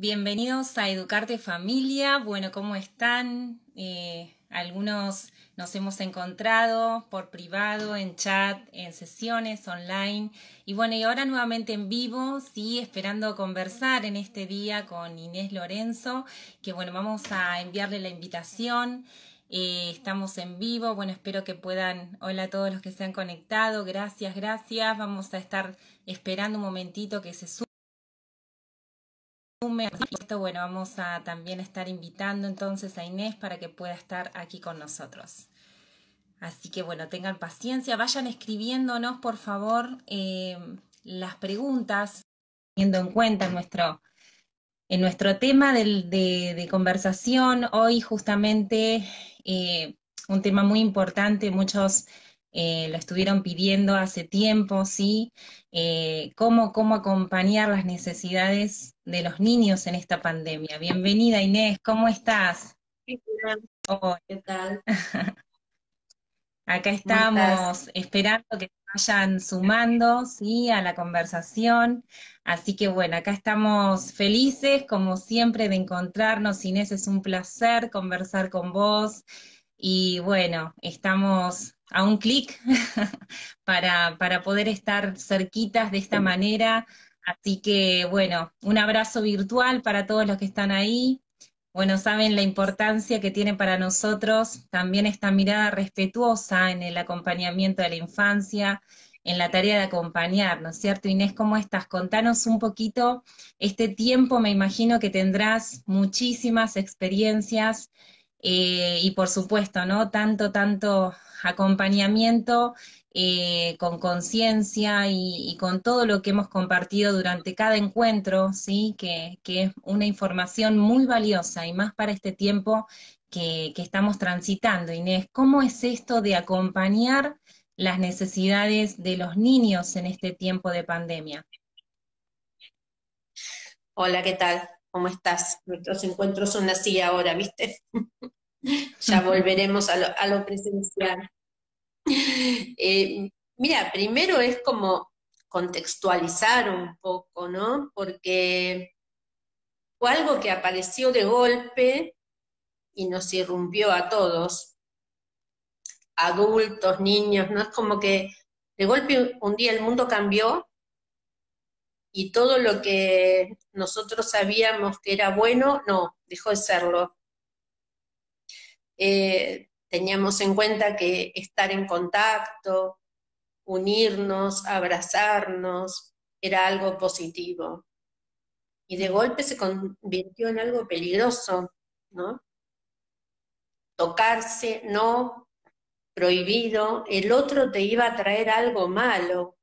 Bienvenidos a Educarte Familia. Bueno, ¿cómo están? Eh, algunos nos hemos encontrado por privado, en chat, en sesiones online. Y bueno, y ahora nuevamente en vivo, sí, esperando conversar en este día con Inés Lorenzo, que bueno, vamos a enviarle la invitación. Eh, estamos en vivo, bueno, espero que puedan, hola a todos los que se han conectado, gracias, gracias. Vamos a estar esperando un momentito que se suba bueno, vamos a también estar invitando entonces a Inés para que pueda estar aquí con nosotros. Así que bueno, tengan paciencia, vayan escribiéndonos por favor eh, las preguntas, teniendo en cuenta nuestro, en nuestro tema de, conversación. Hoy justamente eh, un tema muy importante, muchos eh, lo estuvieron pidiendo hace tiempo, ¿sí? Eh, cómo, cómo acompañar las necesidades de los niños en esta pandemia. Bienvenida Inés, ¿cómo estás? ¿Qué tal? Acá estamos esperando que vayan sumando, ¿sí? A la conversación. Así que bueno, acá estamos felices, como siempre, de encontrarnos. Inés, es un placer conversar con vos. Y bueno, estamos a un clic para, para poder estar cerquitas de esta manera. Así que bueno, un abrazo virtual para todos los que están ahí. Bueno, saben la importancia que tiene para nosotros también esta mirada respetuosa en el acompañamiento de la infancia, en la tarea de acompañar, ¿no es cierto? Inés, ¿cómo estás? Contanos un poquito este tiempo, me imagino que tendrás muchísimas experiencias eh, y por supuesto, ¿no? Tanto, tanto acompañamiento eh, con conciencia y, con todo lo que hemos compartido durante cada encuentro, ¿sí? Que, es una información muy valiosa y más para este tiempo que, que estamos transitando. Inés, ¿cómo es esto de acompañar las necesidades de los niños en este tiempo de pandemia? Hola, ¿qué tal? ¿Cómo estás? Nuestros encuentros son así ahora, ¿viste? ya volveremos a lo, presencial. Eh, mira, primero es como contextualizar un poco, ¿no? Porque fue algo que apareció de golpe y nos irrumpió a todos, adultos, niños, ¿no? Es como que de golpe un día el mundo cambió y todo lo que nosotros sabíamos que era bueno, no, dejó de serlo. Eh, teníamos en cuenta que estar en contacto, unirnos, abrazarnos, era algo positivo. Y de golpe se convirtió en algo peligroso, ¿no? Tocarse, no, prohibido, el otro te iba a traer algo malo,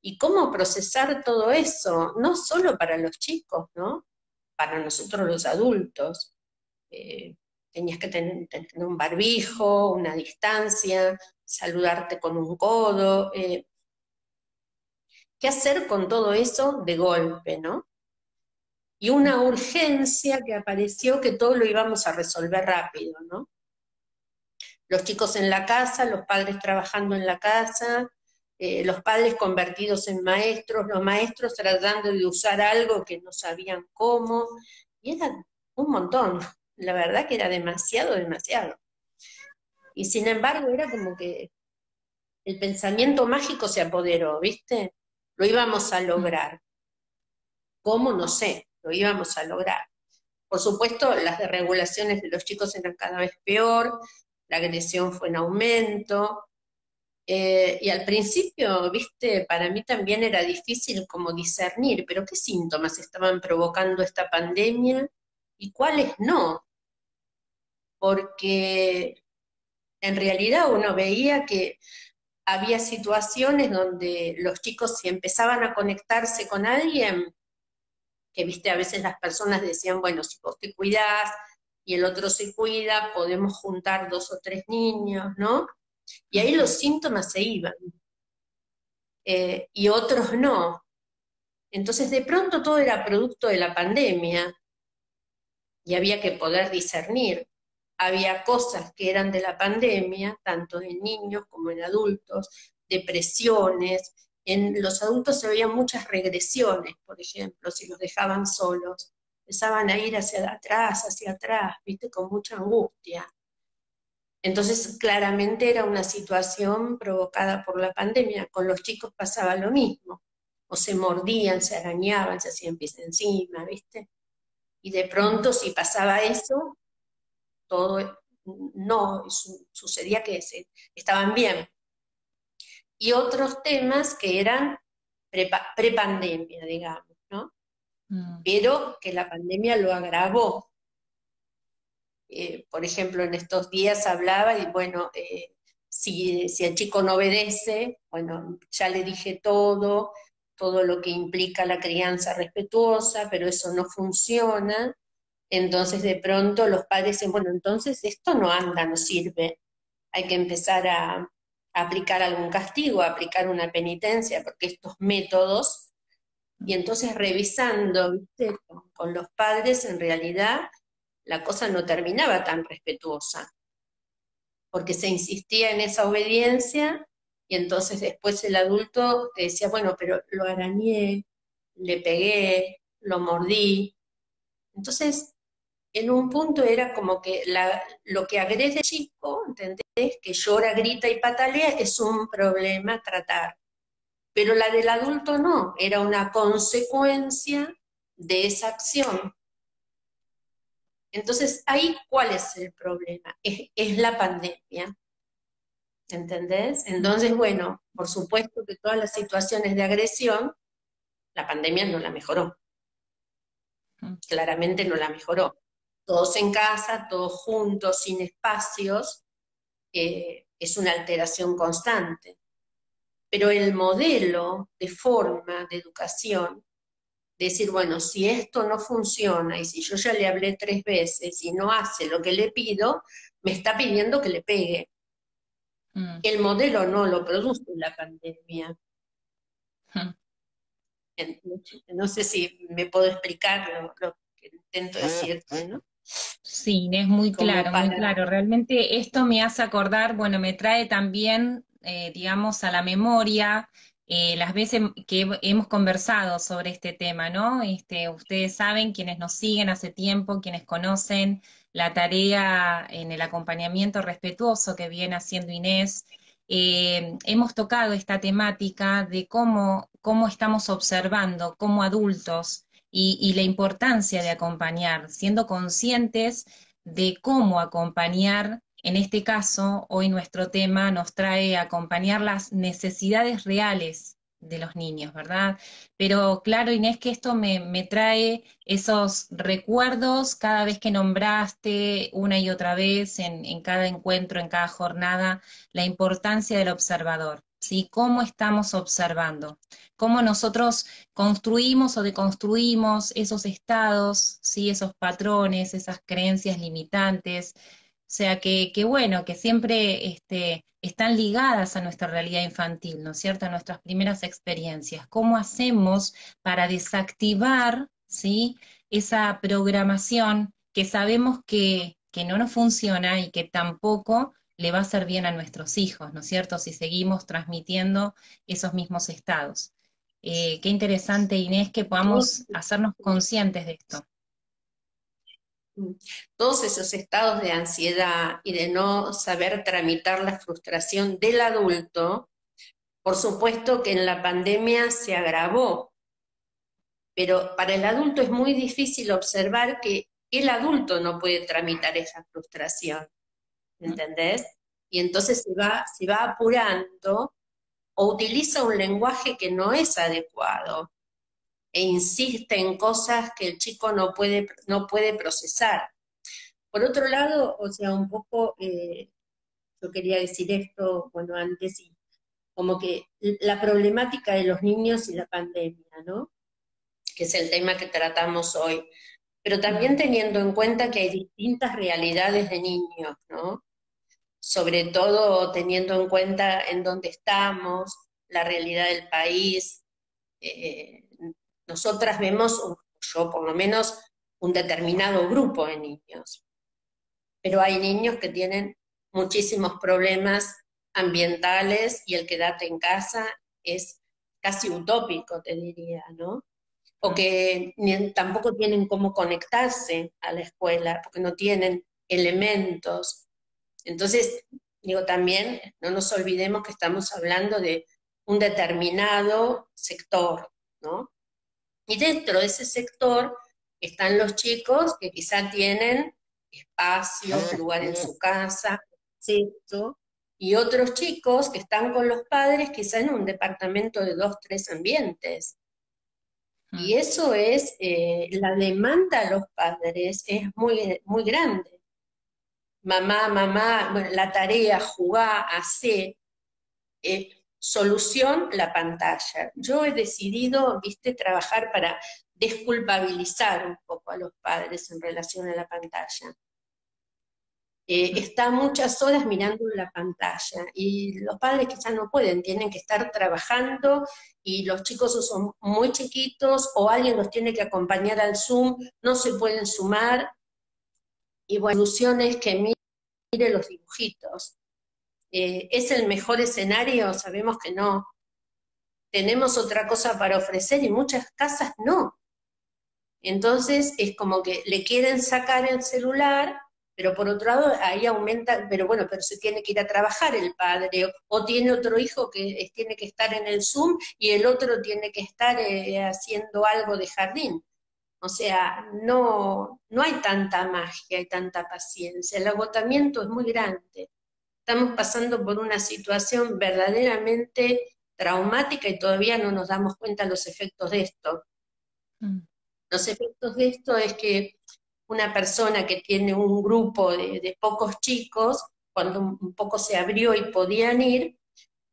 y cómo procesar todo eso, no solo para los chicos, ¿no? Para nosotros los adultos. Eh, tenías que tener, un barbijo, una distancia, saludarte con un codo. Eh, ¿Qué hacer con todo eso de golpe, no? Y una urgencia que apareció que todo lo íbamos a resolver rápido, ¿no? Los chicos en la casa, los padres trabajando en la casa, eh, los padres convertidos en maestros, los maestros tratando de usar algo que no sabían cómo, y era un montón, la verdad que era demasiado, demasiado. Y sin embargo era como que el pensamiento mágico se apoderó, ¿viste? Lo íbamos a lograr. ¿Cómo? No sé, lo íbamos a lograr. Por supuesto, las desregulaciones de los chicos eran cada vez peor, la agresión fue en aumento, eh, y al principio, viste, para mí también era difícil como discernir, pero qué síntomas estaban provocando esta pandemia y cuáles no. Porque en realidad uno veía que había situaciones donde los chicos si empezaban a conectarse con alguien, que viste, a veces las personas decían, bueno, si vos te cuidás y el otro se cuida, podemos juntar dos o tres niños, ¿no? Y ahí los síntomas se iban. Eh, y otros no. Entonces de pronto todo era producto de la pandemia y había que poder discernir. Había cosas que eran de la pandemia, tanto en niños como en adultos, depresiones. En los adultos se veían muchas regresiones, por ejemplo, si los dejaban solos. empezaban a ir hacia atrás, hacia atrás, viste, con mucha angustia. Entonces, claramente era una situación provocada por la pandemia. Con los chicos pasaba lo mismo. O se mordían, se arañaban, se hacían pies encima, ¿viste? Y de pronto, si pasaba eso, todo no, sucedía que estaban bien. Y otros temas que eran prepandemia, digamos, ¿no? Mm. Pero que la pandemia lo agravó. Eh, por ejemplo, en estos días hablaba y bueno, eh, si, el chico no obedece, bueno, ya le dije todo, todo lo que implica la crianza respetuosa, pero eso no funciona. Entonces de pronto los padres dicen, bueno, entonces esto no anda, no sirve. Hay que empezar a, aplicar algún castigo, a aplicar una penitencia, porque estos métodos, y entonces revisando Con, con los padres, en realidad la cosa no terminaba tan respetuosa, porque se insistía en esa obediencia y entonces después el adulto te decía, bueno, pero lo arañé, le pegué, lo mordí. Entonces, en un punto era como que lo que agrede chico, ¿entendés? Que llora, grita y patalea es un problema tratar. Pero la del adulto no, era una consecuencia de esa acción. Entonces, ahí, ¿cuál es el problema? Es, es la pandemia. ¿Entendés? Entonces, bueno, por supuesto que todas las situaciones de agresión, la pandemia no la mejoró. Claramente no la mejoró todos en casa, todos juntos, sin espacios, eh, es una alteración constante. Pero el modelo de forma de educación, decir, bueno, si esto no funciona y si yo ya le hablé tres veces y no hace lo que le pido, me está pidiendo que le pegue. Mm. El modelo no lo produce la pandemia. Mm. No sé si me puedo explicar lo, lo que intento decirte, ¿no? Sí, es muy claro, muy claro. Realmente esto me hace acordar, bueno, me trae también, eh, digamos, a la memoria eh, las veces que hemos conversado sobre este tema, ¿no? Este, ustedes saben, quienes nos siguen hace tiempo, quienes conocen la tarea en el acompañamiento respetuoso que viene haciendo Inés, eh, hemos tocado esta temática de cómo, cómo estamos observando como adultos y, la importancia de acompañar, siendo conscientes de cómo acompañar, en este caso, hoy nuestro tema nos trae acompañar las necesidades reales de los niños, ¿verdad? Pero claro, Inés, que esto me, me, trae esos recuerdos cada vez que nombraste una y otra vez en, en cada encuentro, en cada jornada, la importancia del observador. ¿sí? Cómo estamos observando, cómo nosotros construimos o deconstruimos esos estados, ¿sí? Esos patrones, esas creencias limitantes, sea, que, bueno, que siempre este, están ligadas a nuestra realidad infantil, ¿no es cierto? A nuestras primeras experiencias. ¿Cómo hacemos para desactivar, ¿sí? Esa programación que sabemos que, que no nos funciona y que tampoco le va a hacer bien a nuestros hijos, ¿no es cierto? Si seguimos transmitiendo esos mismos estados. Eh, qué interesante, Inés, que podamos hacernos conscientes de esto. Todos esos estados de ansiedad y de no saber tramitar la frustración del adulto, por supuesto que en la pandemia se agravó, pero para el adulto es muy difícil observar que el adulto no puede tramitar esa frustración. ¿entendés? Y entonces se va, se va apurando o utiliza un lenguaje que no es adecuado e insiste en cosas que el chico no puede, no puede procesar. Por otro lado, o sea, un poco, eh, yo quería decir esto, bueno, antes, como que la problemática de los niños y la pandemia, ¿no? Que es el tema que tratamos hoy. Pero también teniendo en cuenta que hay distintas realidades de niños, ¿no? sobre todo teniendo en cuenta en dónde estamos, la realidad del país. Eh, nosotras vemos, yo por lo menos, un determinado grupo de niños, pero hay niños que tienen muchísimos problemas ambientales y el quedarte en casa es casi utópico, te diría, ¿no? o que tampoco tienen cómo conectarse a la escuela, porque no tienen elementos. Entonces, digo, también no nos olvidemos que estamos hablando de un determinado sector, ¿no? Y dentro de ese sector están los chicos que quizá tienen espacio, ah, lugar en su casa, ¿cierto? Y otros chicos que están con los padres quizá en un departamento de dos, tres ambientes. Y ah. eso es, eh, la demanda a los padres es muy, muy grande. Mamá, mamá, la tarea, jugar, hacer, eh, solución, la pantalla. Yo he decidido, viste, trabajar para desculpabilizar un poco a los padres en relación a la pantalla. Eh, está muchas horas mirando la pantalla y los padres quizás no pueden, tienen que estar trabajando y los chicos son muy chiquitos o alguien los tiene que acompañar al Zoom, no se pueden sumar. Y bueno, soluciones que mire los dibujitos. Eh, ¿Es el mejor escenario? Sabemos que no. Tenemos otra cosa para ofrecer y muchas casas no. Entonces es como que le quieren sacar el celular, pero por otro lado ahí aumenta, pero bueno, pero se tiene que ir a trabajar el padre, o, tiene otro hijo que tiene que estar en el Zoom y el otro tiene que estar eh, haciendo algo de jardín. O sea, no, no hay tanta magia y tanta paciencia, el agotamiento es muy grande. Estamos pasando por una situación verdaderamente traumática y todavía no nos damos cuenta de los efectos de esto. Mm. Los efectos de esto es que una persona que tiene un grupo de, pocos chicos, cuando un poco se abrió y podían ir,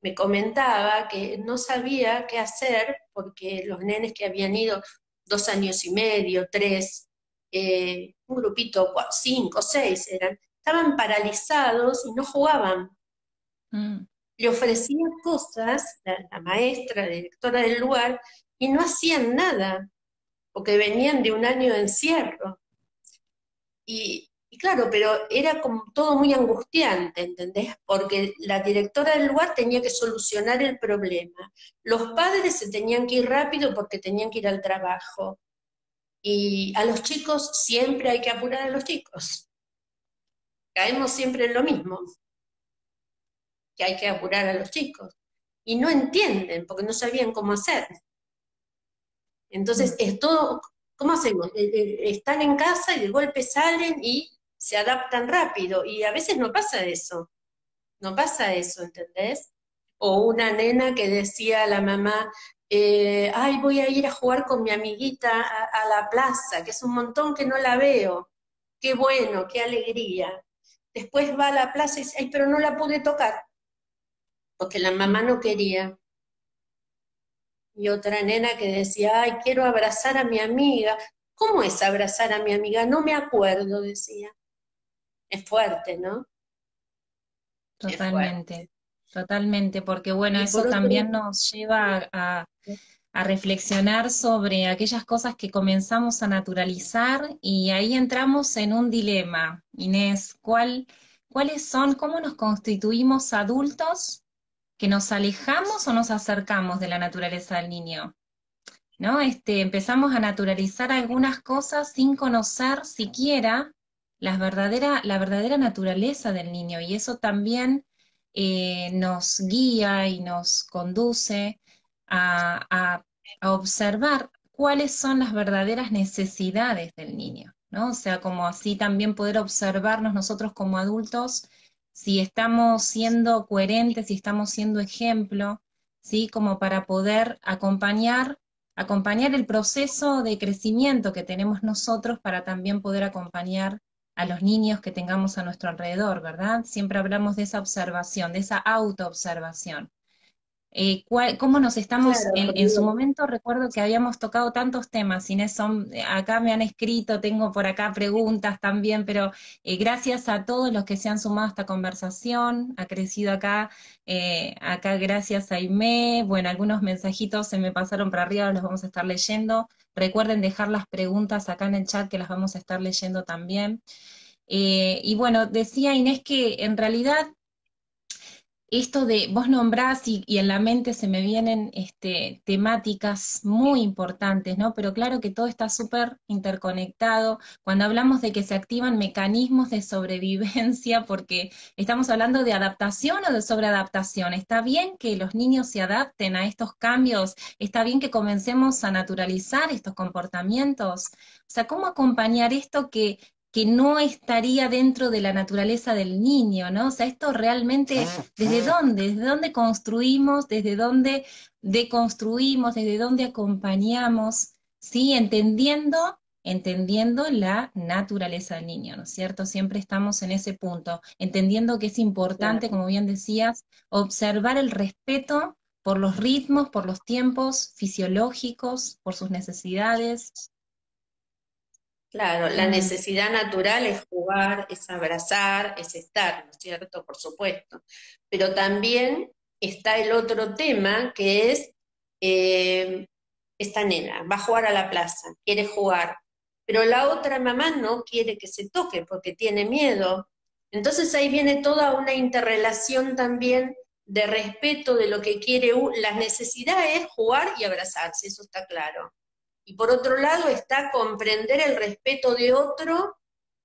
me comentaba que no sabía qué hacer porque los nenes que habían ido dos años y medio, tres, eh, un grupito, cinco, seis eran, estaban paralizados y no jugaban. Mm. Le ofrecían cosas, la, maestra, la directora del lugar, y no hacían nada porque venían de un año de encierro. Y, claro, pero era como todo muy angustiante, ¿entendés? Porque la directora del lugar tenía que solucionar el problema. Los padres se tenían que ir rápido porque tenían que ir al trabajo. Y a los chicos siempre hay que apurar a los chicos. Caemos siempre en lo mismo, que hay que apurar a los chicos. Y no entienden porque no sabían cómo hacer. Entonces, mm. es todo, ¿cómo hacemos? Eh, eh, están en casa y de golpe salen y se adaptan rápido. Y a veces no pasa eso. No pasa eso, ¿entendés? O una nena que decía a la mamá, eh, ay, voy a ir a jugar con mi amiguita a, la plaza, que es un montón que no la veo. Qué bueno, qué alegría. Después va a la plaza y dice, ay, pero no la pude tocar, porque la mamá no quería y otra nena que decía, ay, quiero abrazar a mi amiga. ¿Cómo es abrazar a mi amiga? No me acuerdo, decía. Es fuerte, ¿no? Totalmente, totalmente, porque bueno, eso también nos lleva a, a, reflexionar sobre aquellas cosas que comenzamos a naturalizar y ahí entramos en un dilema. Inés, ¿cuál, ¿cuáles son, cómo nos constituimos adultos que nos alejamos o nos acercamos de la naturaleza del niño. ¿No? Este, empezamos a naturalizar algunas cosas sin conocer siquiera la verdadera, la verdadera naturaleza del niño. Y eso también eh, nos guía y nos conduce a, observar cuáles son las verdaderas necesidades del niño. ¿no? O sea, como así también poder observarnos nosotros como adultos si estamos siendo coherentes, si estamos siendo ejemplo, ¿sí? Como para poder acompañar, acompañar el proceso de crecimiento que tenemos nosotros para también poder acompañar a los niños que tengamos a nuestro alrededor, ¿verdad? Siempre hablamos de esa observación, de esa autoobservación. Eh, cómo nos estamos, en, su momento recuerdo que habíamos tocado tantos temas, Inés, son, eh, acá me han escrito, tengo por acá preguntas también, pero eh, gracias a todos los que se han sumado a esta conversación, ha crecido acá, acá gracias a Aime, bueno, algunos mensajitos se me pasaron para arriba, los vamos a estar leyendo, recuerden dejar las preguntas acá en el chat que las vamos a estar leyendo también. y bueno, decía Inés que en realidad esto de, vos nombrás y, en la mente se me vienen este, temáticas muy importantes, ¿no? Pero claro que todo está súper interconectado. Cuando hablamos de que se activan mecanismos de sobrevivencia, porque estamos hablando de adaptación o de sobreadaptación. Está bien que los niños se adapten a estos cambios, está bien que comencemos a naturalizar estos comportamientos. O sea, ¿cómo acompañar esto que que no estaría dentro de la naturaleza del niño, ¿no? O sea, esto realmente, ¿desde dónde? ¿Desde dónde construimos? ¿Desde dónde deconstruimos? ¿Desde dónde acompañamos? ¿Sí? Entendiendo, entendiendo la naturaleza del niño, ¿no es cierto? Siempre estamos en ese punto, entendiendo que es importante, como bien decías, observar el respeto por los ritmos, por los tiempos fisiológicos, por sus necesidades, Claro, la necesidad natural es jugar, es abrazar, es estar, ¿no es cierto? Por supuesto. Pero también está el otro tema que es, eh, esta nena va a jugar a la plaza, quiere jugar, pero la otra mamá no quiere que se toque porque tiene miedo. Entonces ahí viene toda una interrelación también de respeto de lo que quiere, la necesidad es jugar y abrazarse, eso está claro y por otro lado está comprender el respeto de otro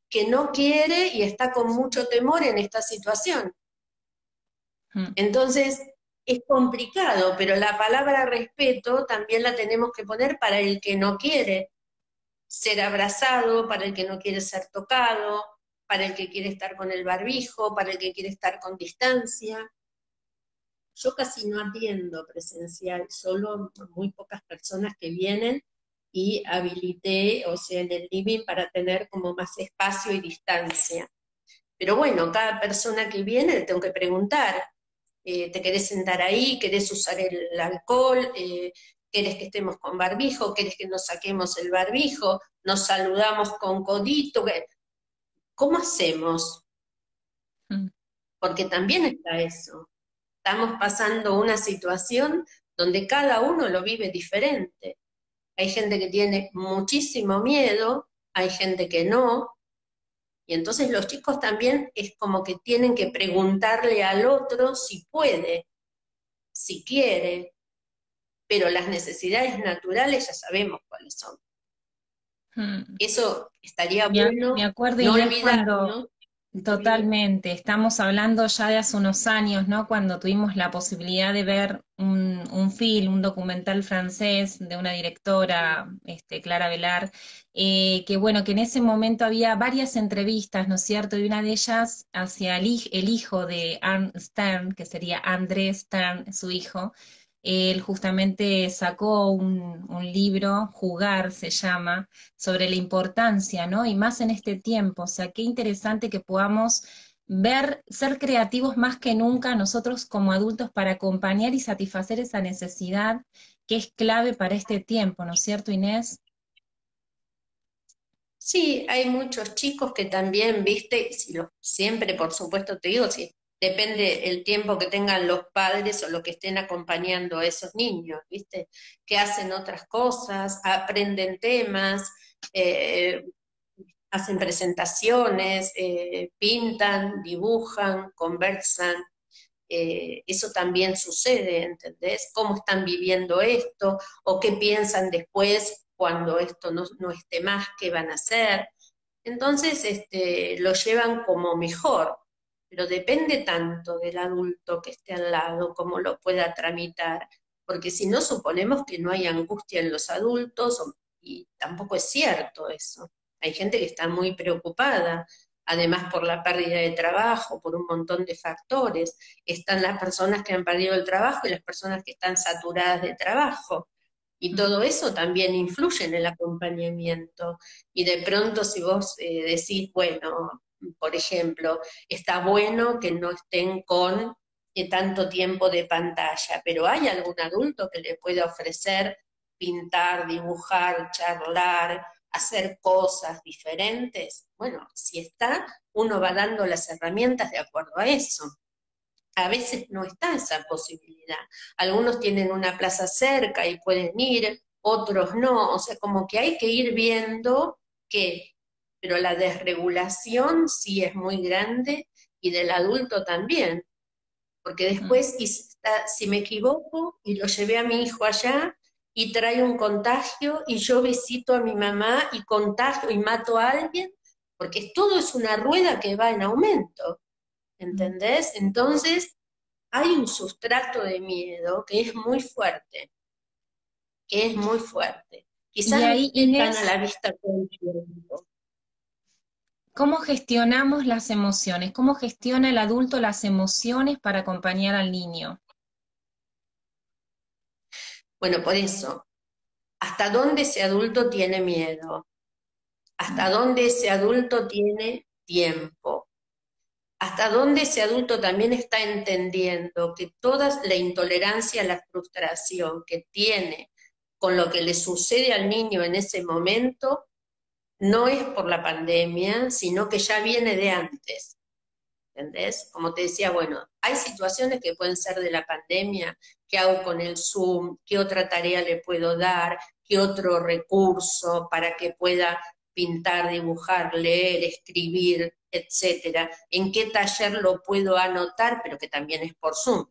que no quiere y está con mucho temor en esta situación. Hmm. Entonces, es complicado, pero la palabra respeto también la tenemos que poner para el que no quiere ser abrazado, para el que no quiere ser tocado, para el que quiere estar con el barbijo, para el que quiere estar con distancia. Yo casi no atiendo presencial, solo muy pocas personas que vienen y habilité, o sea, en el living para tener como más espacio y distancia. Pero bueno, cada persona que viene le tengo que preguntar, eh, ¿te querés sentar ahí? ¿Querés usar el, alcohol? Eh, ¿Querés que estemos con barbijo? ¿Querés que nos saquemos el barbijo? ¿Nos saludamos con codito? ¿Cómo hacemos? Mm. Porque también está eso. Estamos pasando una situación donde cada uno lo vive diferente. Hay gente que tiene muchísimo miedo, hay gente que no, y entonces los chicos también es como que tienen que preguntarle al otro si puede, si quiere, pero las necesidades naturales ya sabemos cuáles son. Hmm. Eso estaría bueno me acuerdo no olvidar, Totalmente, estamos hablando ya de hace unos años, ¿no? Cuando tuvimos la posibilidad de ver un, un film, un documental francés de una directora, este, Clara Velar, eh, que bueno, que en ese momento había varias entrevistas, ¿no es cierto? Y una de ellas hacia el, hijo de Anne Stern, que sería André Stern, su hijo, él justamente sacó un, libro, Jugar se llama, sobre la importancia, ¿no? Y más en este tiempo, o sea, qué interesante que podamos ver, ser creativos más que nunca nosotros como adultos para acompañar y satisfacer esa necesidad que es clave para este tiempo, ¿no es cierto, Inés? Sí, hay muchos chicos que también, viste, si lo, siempre, por supuesto, te digo, si depende el tiempo que tengan los padres o lo que estén acompañando a esos niños, ¿viste? Que hacen otras cosas, aprenden temas, eh, hacen presentaciones, eh, pintan, dibujan, conversan. Eh, eso también sucede, ¿entendés? ¿Cómo están viviendo esto? ¿O qué piensan después cuando esto no, no esté más? ¿Qué van a hacer? Entonces, este, lo llevan como mejor pero depende tanto del adulto que esté al lado, como lo pueda tramitar, porque si no suponemos que no hay angustia en los adultos, y tampoco es cierto eso. Hay gente que está muy preocupada, además por la pérdida de trabajo, por un montón de factores. Están las personas que han perdido el trabajo y las personas que están saturadas de trabajo. Y todo eso también influye en el acompañamiento. Y de pronto si vos eh, decís, bueno, por ejemplo, está bueno que no estén con eh, tanto tiempo de pantalla, pero ¿hay algún adulto que le pueda ofrecer pintar, dibujar, charlar, hacer cosas diferentes? Bueno, si está, uno va dando las herramientas de acuerdo a eso. A veces no está esa posibilidad. Algunos tienen una plaza cerca y pueden ir, otros no. O sea, como que hay que ir viendo que pero la desregulación sí es muy grande y del adulto también. porque después, si me equivoco y lo llevé a mi hijo allá y trae un contagio y yo visito a mi mamá y contagio y mato a alguien, porque todo es una rueda que va en aumento, ¿entendés? Entonces, hay un sustrato de miedo que es muy fuerte, que es muy fuerte. Quizás ahí, están a la vista todo el tiempo. ¿Cómo gestionamos las emociones? ¿Cómo gestiona el adulto las emociones para acompañar al niño? Bueno, por eso, ¿hasta dónde ese adulto tiene miedo? ¿Hasta mm. dónde ese adulto tiene tiempo? ¿Hasta dónde ese adulto también está entendiendo que toda la intolerancia, la frustración que tiene con lo que le sucede al niño en ese momento no es por la pandemia, sino que ya viene de antes. ¿Entendés? Como te decía, bueno, hay situaciones que pueden ser de la pandemia, ¿qué hago con el Zoom? ¿Qué otra tarea le puedo dar? ¿Qué otro recurso para que pueda pintar, dibujar, leer, escribir, etcétera? ¿En qué taller lo puedo anotar? Pero que también es por Zoom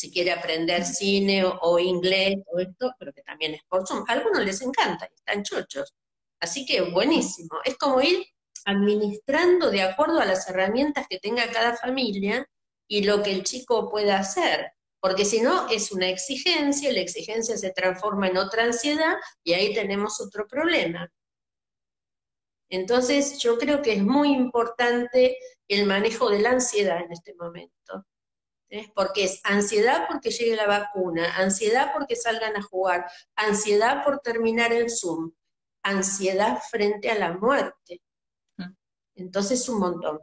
si quiere aprender cine o, inglés o esto, pero que también es por Zoom. A algunos les encanta, están chochos. Así que buenísimo. Es como ir administrando de acuerdo a las herramientas que tenga cada familia y lo que el chico pueda hacer. Porque si no, es una exigencia, la exigencia se transforma en otra ansiedad y ahí tenemos otro problema. Entonces, yo creo que es muy importante el manejo de la ansiedad en este momento. Porque es ansiedad porque llegue la vacuna, ansiedad porque salgan a jugar, ansiedad por terminar el Zoom, ansiedad frente a la muerte. Mm. Entonces, un montón.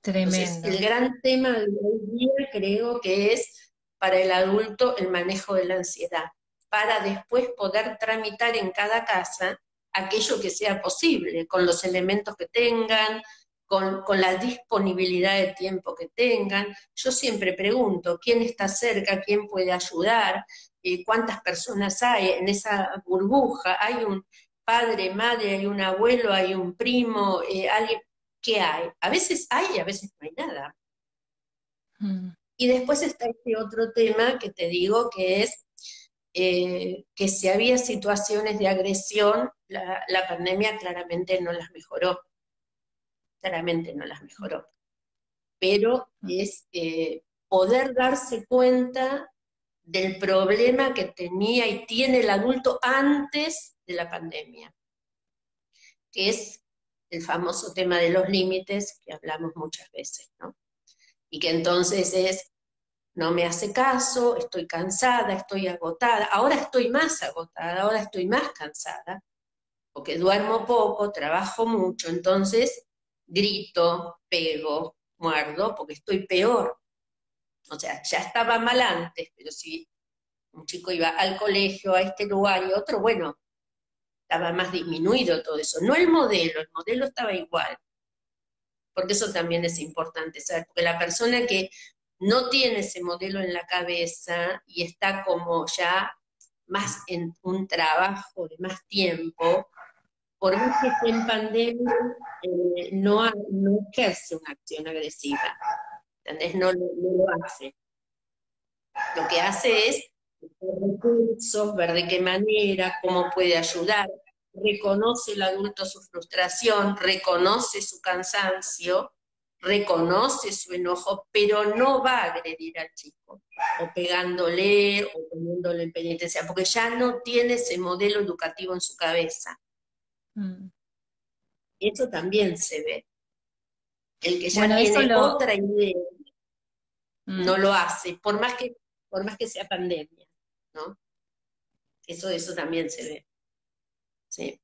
Tremendo. el gran tema de hoy día creo que es para el adulto el manejo de la ansiedad, para después poder tramitar en cada casa aquello que sea posible, con los elementos que tengan, con, la disponibilidad de tiempo que tengan. Yo siempre pregunto, ¿quién está cerca? ¿Quién puede ayudar? Eh, ¿Cuántas personas hay en esa burbuja? ¿Hay un padre, madre, hay un abuelo, hay un primo, eh, alguien? ¿Qué hay? A veces hay y a veces no hay nada. Mm. Y después está este otro tema que te digo que es eh, que si había situaciones de agresión, la pandemia claramente no las mejoró claramente no las mejoró. Pero es eh, poder darse cuenta del problema que tenía y tiene el adulto antes de la pandemia, que es el famoso tema de los límites que hablamos muchas veces, ¿no? Y que entonces es, no me hace caso, estoy cansada, estoy agotada, ahora estoy más agotada, ahora estoy más cansada, porque duermo poco, trabajo mucho, entonces grito, pego, muerdo, porque estoy peor. O sea, ya estaba mal antes, pero si un chico iba al colegio, a este lugar y otro, bueno, estaba más disminuido todo eso. No el modelo, el modelo estaba igual. Porque eso también es importante, ¿sabes? Porque la persona que no tiene ese modelo en la cabeza y está como ya más en un trabajo de más tiempo, por más que esté en pandemia, eh, no, no ejerce una acción agresiva, ¿entendés? No, lo hace. Lo que hace es recursos, ver de qué manera, cómo puede ayudar, reconoce el adulto su frustración, reconoce su cansancio, reconoce su enojo, pero no va a agredir al chico, o pegándole, o poniéndole en penitencia, porque ya no tiene ese modelo educativo en su cabeza. Mm. Eso también se ve. El que ya tiene otra idea mm. no lo hace, por más que, por más que sea pandemia, ¿no? Eso, eso también se ve. Sí.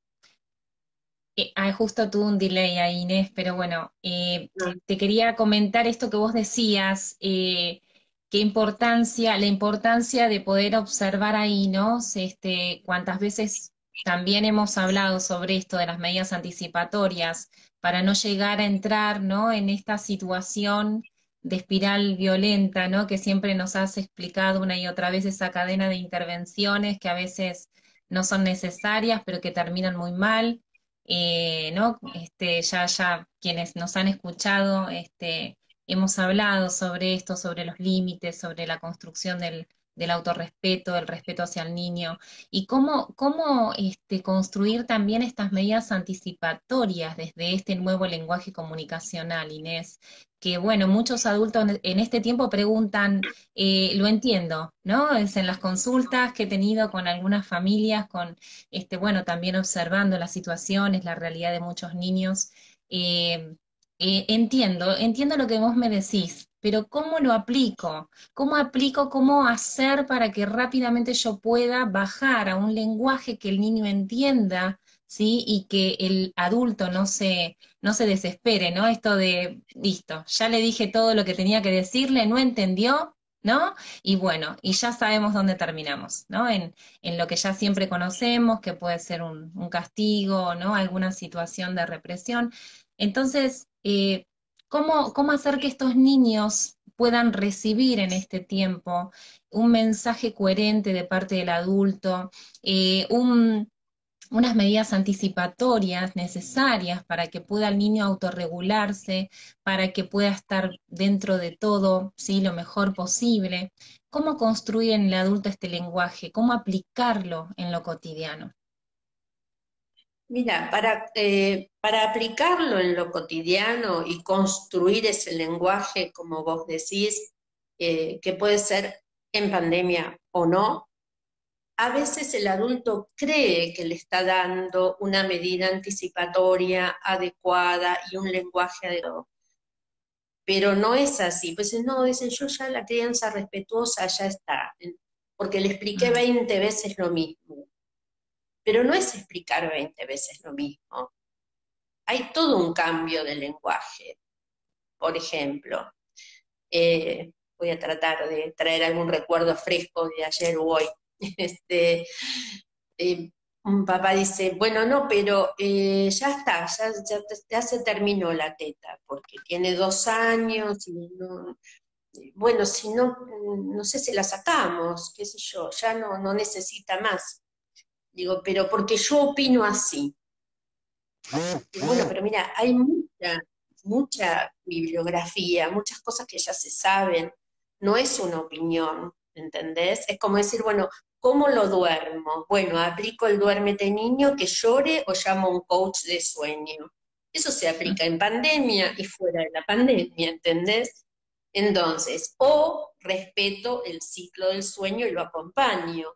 Eh, ah, justo tuve un delay ahí, Inés, pero bueno, eh, te quería comentar esto que vos decías, eh, qué importancia, la importancia de poder observar ahí, ¿no? Este, cuántas veces también hemos hablado sobre esto de las medidas anticipatorias para no llegar a entrar ¿no? en esta situación de espiral violenta, ¿no? que siempre nos has explicado una y otra vez esa cadena de intervenciones que a veces no son necesarias, pero que terminan muy mal. Eh, ¿no? Este, ya, ya quienes nos han escuchado este, hemos hablado sobre esto, sobre los límites, sobre la construcción del, del autorrespeto, el respeto hacia el niño, y cómo, cómo este, construir también estas medidas anticipatorias desde este nuevo lenguaje comunicacional, Inés, que bueno, muchos adultos en este tiempo preguntan, eh, lo entiendo, ¿no? Es en las consultas que he tenido con algunas familias, con, este, bueno, también observando las situaciones, la realidad de muchos niños. Eh, eh, entiendo, entiendo lo que vos me decís, pero ¿cómo lo aplico? ¿Cómo aplico, cómo hacer para que rápidamente yo pueda bajar a un lenguaje que el niño entienda, ¿sí? Y que el adulto no se, no se desespere, ¿no? Esto de, listo, ya le dije todo lo que tenía que decirle, no entendió, ¿no? Y bueno, y ya sabemos dónde terminamos, ¿no? En, en lo que ya siempre conocemos, que puede ser un, un castigo, ¿no? Alguna situación de represión. Entonces, eh, ¿Cómo, cómo hacer que estos niños puedan recibir en este tiempo un mensaje coherente de parte del adulto, eh, unas medidas anticipatorias necesarias para que pueda el niño autorregularse, para que pueda estar dentro de todo, ¿sí? lo mejor posible. ¿Cómo construir en el adulto este lenguaje? ¿Cómo aplicarlo en lo cotidiano? Mira, para, eh, para aplicarlo en lo cotidiano y construir ese lenguaje, como vos decís, eh, que puede ser en pandemia o no, a veces el adulto cree que le está dando una medida anticipatoria adecuada y un lenguaje adecuado. Pero no es así. Pues no, dicen, yo ya la crianza respetuosa ya está, porque le expliqué 20 veces lo mismo pero no es explicar 20 veces lo mismo. Hay todo un cambio de lenguaje. Por ejemplo, eh, voy a tratar de traer algún recuerdo fresco de ayer o hoy. Este, eh, un papá dice, bueno, no, pero eh, ya está, ya, se terminó la teta, porque tiene dos años y bueno, si no, no sé si la sacamos, qué sé yo, ya no, no necesita más. Digo, pero porque yo opino así. bueno, pero mira, hay mucha, mucha bibliografía, muchas cosas que ya se saben, no es una opinión, ¿entendés? Es como decir, bueno, ¿cómo lo duermo? Bueno, aplico el duérmete niño que llore o llamo a un coach de sueño. Eso se aplica en pandemia y fuera de la pandemia, ¿entendés? Entonces, o respeto el ciclo del sueño y lo acompaño.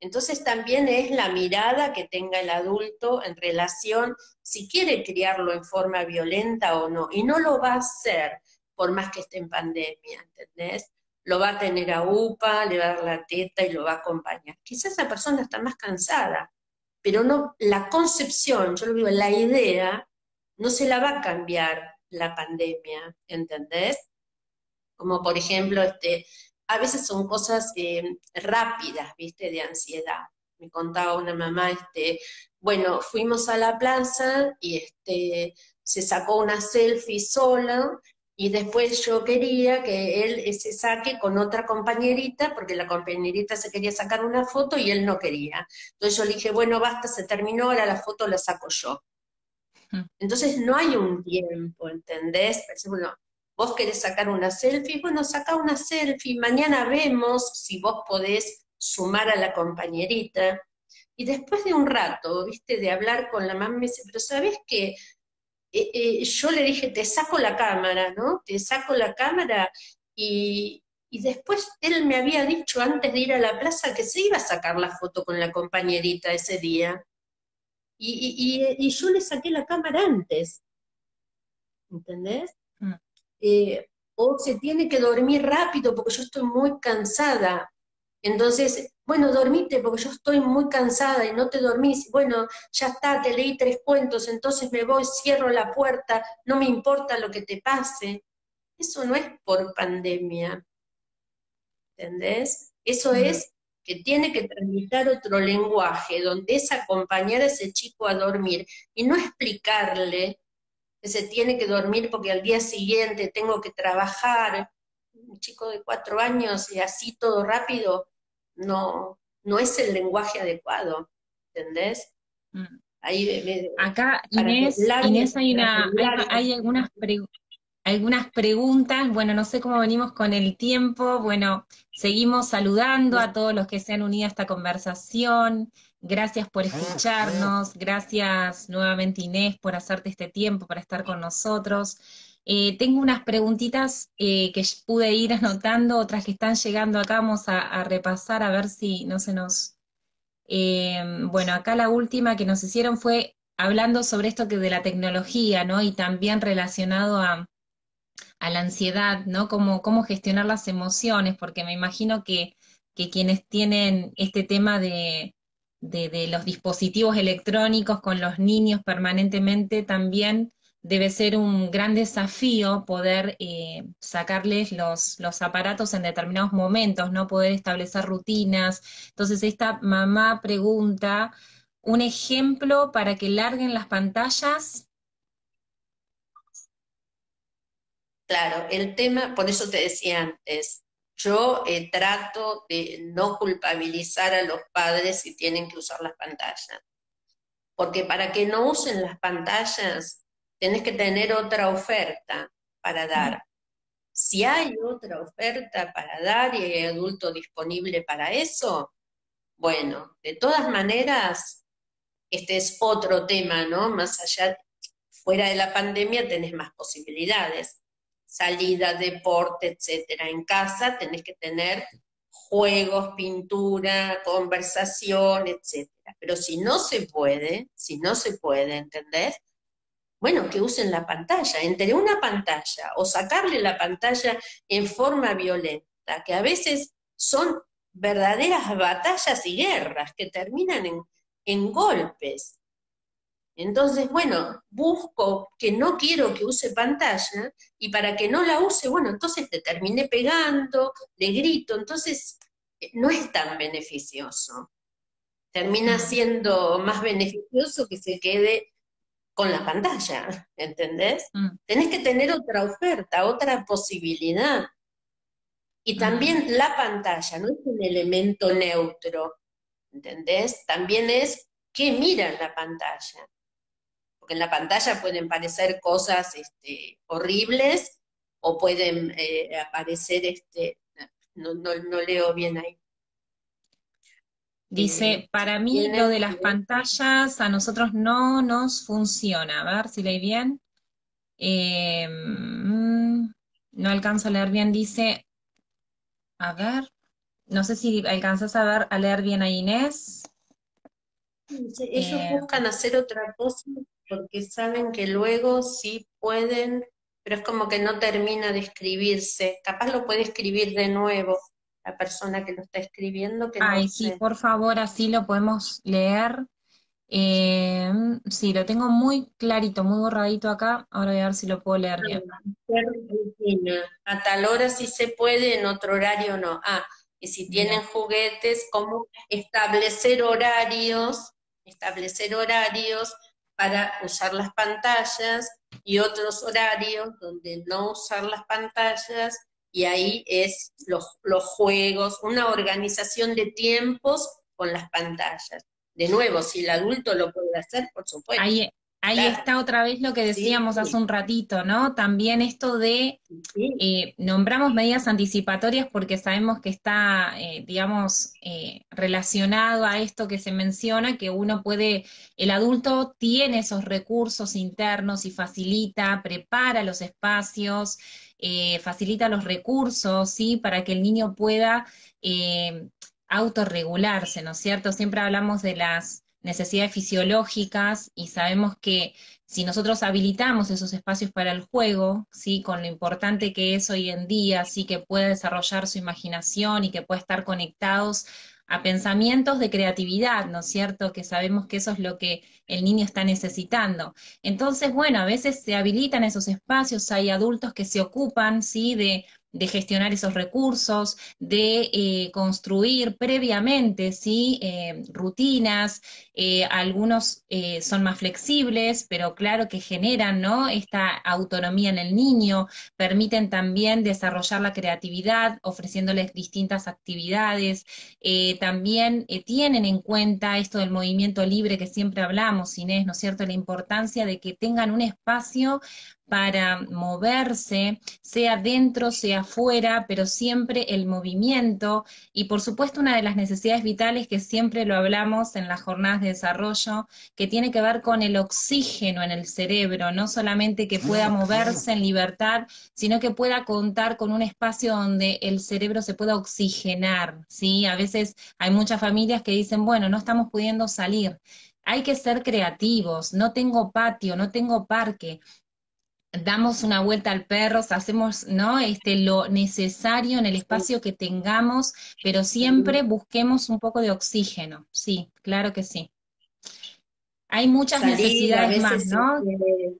Entonces también es la mirada que tenga el adulto en relación si quiere criarlo en forma violenta o no. Y no lo va a hacer por más que esté en pandemia, ¿entendés? Lo va a tener a UPA, le va a dar la teta y lo va a acompañar. Quizás esa persona está más cansada, pero no, la concepción, yo lo digo, la idea, no se la va a cambiar la pandemia, ¿entendés? Como por ejemplo, este, a veces son cosas eh, rápidas, ¿viste? De ansiedad. Me contaba una mamá, este, bueno, fuimos a la plaza y este, se sacó una selfie sola y después yo quería que él se saque con otra compañerita, porque la compañerita se quería sacar una foto y él no quería. Entonces yo le dije, bueno, basta, se terminó, ahora la foto la saco yo. Entonces no hay un tiempo, ¿entendés? Bueno, vos querés sacar una selfie, bueno, saca una selfie, mañana vemos si vos podés sumar a la compañerita. Y después de un rato, viste, de hablar con la mamá, me dice, pero ¿sabes qué? Eh, eh, yo le dije, te saco la cámara, ¿no? Te saco la cámara y, después él me había dicho antes de ir a la plaza que se iba a sacar la foto con la compañerita ese día. Y, y yo le saqué la cámara antes. ¿Entendés? Mm. Eh, o se tiene que dormir rápido porque yo estoy muy cansada. Entonces, bueno, dormite porque yo estoy muy cansada y no te dormís. Bueno, ya está, te leí tres cuentos, entonces me voy, cierro la puerta, no me importa lo que te pase. Eso no es por pandemia. ¿Entendés? Eso es que tiene que transitar otro lenguaje donde es acompañar a ese chico a dormir y no explicarle que se tiene que dormir porque al día siguiente tengo que trabajar, un chico de cuatro años y así todo rápido, no, no es el lenguaje adecuado, ¿entendés? Mm. Ahí, Acá, Inés, Inés hay, una, hay, algunas preguntas. algunas preguntas. Bueno, no sé cómo venimos con el tiempo. Bueno, seguimos saludando a todos los que se han unido a esta conversación. Gracias por escucharnos. Gracias nuevamente Inés por hacerte este tiempo para estar con nosotros. Eh, tengo unas preguntitas eh, que pude ir anotando, otras que están llegando acá, vamos a, repasar a ver si no se nos... Eh, bueno, acá la última que nos hicieron fue hablando sobre esto que de la tecnología, ¿no? Y también relacionado a, a la ansiedad, ¿no? Cómo, cómo gestionar las emociones, porque me imagino que, que quienes tienen este tema de, de, los dispositivos electrónicos con los niños permanentemente también debe ser un gran desafío poder eh, sacarles los, los aparatos en determinados momentos, ¿no? Poder establecer rutinas. Entonces, esta mamá pregunta, ¿un ejemplo para que larguen las pantallas? Claro, el tema, por eso te decía antes, yo eh, trato de no culpabilizar a los padres si tienen que usar las pantallas. Porque para que no usen las pantallas, tenés que tener otra oferta para dar. Si hay otra oferta para dar y hay adulto disponible para eso, bueno, de todas maneras, este es otro tema, ¿no? Más allá, fuera de la pandemia tenés más posibilidades salida, deporte, etcétera. En casa tenés que tener juegos, pintura, conversación, etcétera. Pero si no se puede, si no se puede, ¿entendés? Bueno, que usen la pantalla, entre una pantalla o sacarle la pantalla en forma violenta, que a veces son verdaderas batallas y guerras que terminan en, en golpes. Entonces, bueno, busco que no quiero que use pantalla y para que no la use, bueno, entonces te terminé pegando, le grito, entonces eh, no es tan beneficioso. Termina siendo más beneficioso que se quede con la pantalla, ¿entendés? Mm. Tenés que tener otra oferta, otra posibilidad. Y también mm. la pantalla no es un elemento neutro, ¿entendés? También es qué mira la pantalla en la pantalla pueden parecer cosas este, horribles o pueden eh, aparecer, este, no, leo bien ahí. Dice, eh, para mí lo de las pantallas a nosotros no nos funciona. A ver si leí bien. Eh, mm, no alcanzo a leer bien, dice, a ver, no sé si alcanzas a ver a leer bien a Inés. Ellos buscan hacer otra cosa porque saben que luego sí pueden, pero es como que no termina de escribirse. Capaz lo puede escribir de nuevo la persona que lo está escribiendo. Que Ay, sí, por favor, así lo podemos leer. Eh, sí, lo tengo muy clarito, muy borradito acá. Ahora voy a ver si lo puedo leer bien. A tal hora sí se puede, en otro horario no. Ah, y si tienen juguetes, ¿cómo establecer horarios? Establecer horarios para usar las pantallas y otros horarios donde no usar las pantallas y ahí es los, los juegos, una organización de tiempos con las pantallas. De nuevo, si el adulto lo puede hacer, por supuesto. Ahí, Ahí está otra vez lo que decíamos hace un ratito, ¿no? También esto de, eh, nombramos medidas anticipatorias porque sabemos que está, eh, digamos, eh, relacionado a esto que se menciona, que uno puede, el adulto tiene esos recursos internos y facilita, prepara los espacios, facilita los recursos, ¿sí? Para que el niño pueda autorregularse, ¿no es cierto? Siempre hablamos de las necesidades fisiológicas y sabemos que si nosotros habilitamos esos espacios para el juego, ¿sí? con lo importante que es hoy en día, sí que puede desarrollar su imaginación y que puede estar conectados a pensamientos de creatividad, ¿no es cierto? Que sabemos que eso es lo que el niño está necesitando. Entonces, bueno, a veces se habilitan esos espacios, hay adultos que se ocupan, ¿sí? De de gestionar esos recursos, de eh, construir previamente ¿sí? Eh, rutinas, eh, algunos son más flexibles, pero claro que generan ¿no? esta autonomía en el niño, permiten también desarrollar la creatividad, ofreciéndoles distintas actividades, también tienen en cuenta esto del movimiento libre que siempre hablamos, Inés, ¿no es cierto?, la importancia de que tengan un espacio para moverse, sea dentro, sea fuera, pero siempre el movimiento y por supuesto una de las necesidades vitales que siempre lo hablamos en las jornadas de desarrollo, que tiene que ver con el oxígeno en el cerebro, no solamente que pueda moverse en libertad, sino que pueda contar con un espacio donde el cerebro se pueda oxigenar, ¿sí? A veces hay muchas familias que dicen, bueno, no estamos pudiendo salir. Hay que ser creativos, no tengo patio, no tengo parque, damos una vuelta al perro, hacemos ¿no? este, lo necesario en el espacio que tengamos, pero siempre busquemos un poco de oxígeno. Sí, claro que sí. Hay muchas necesidades más, ¿no? Este,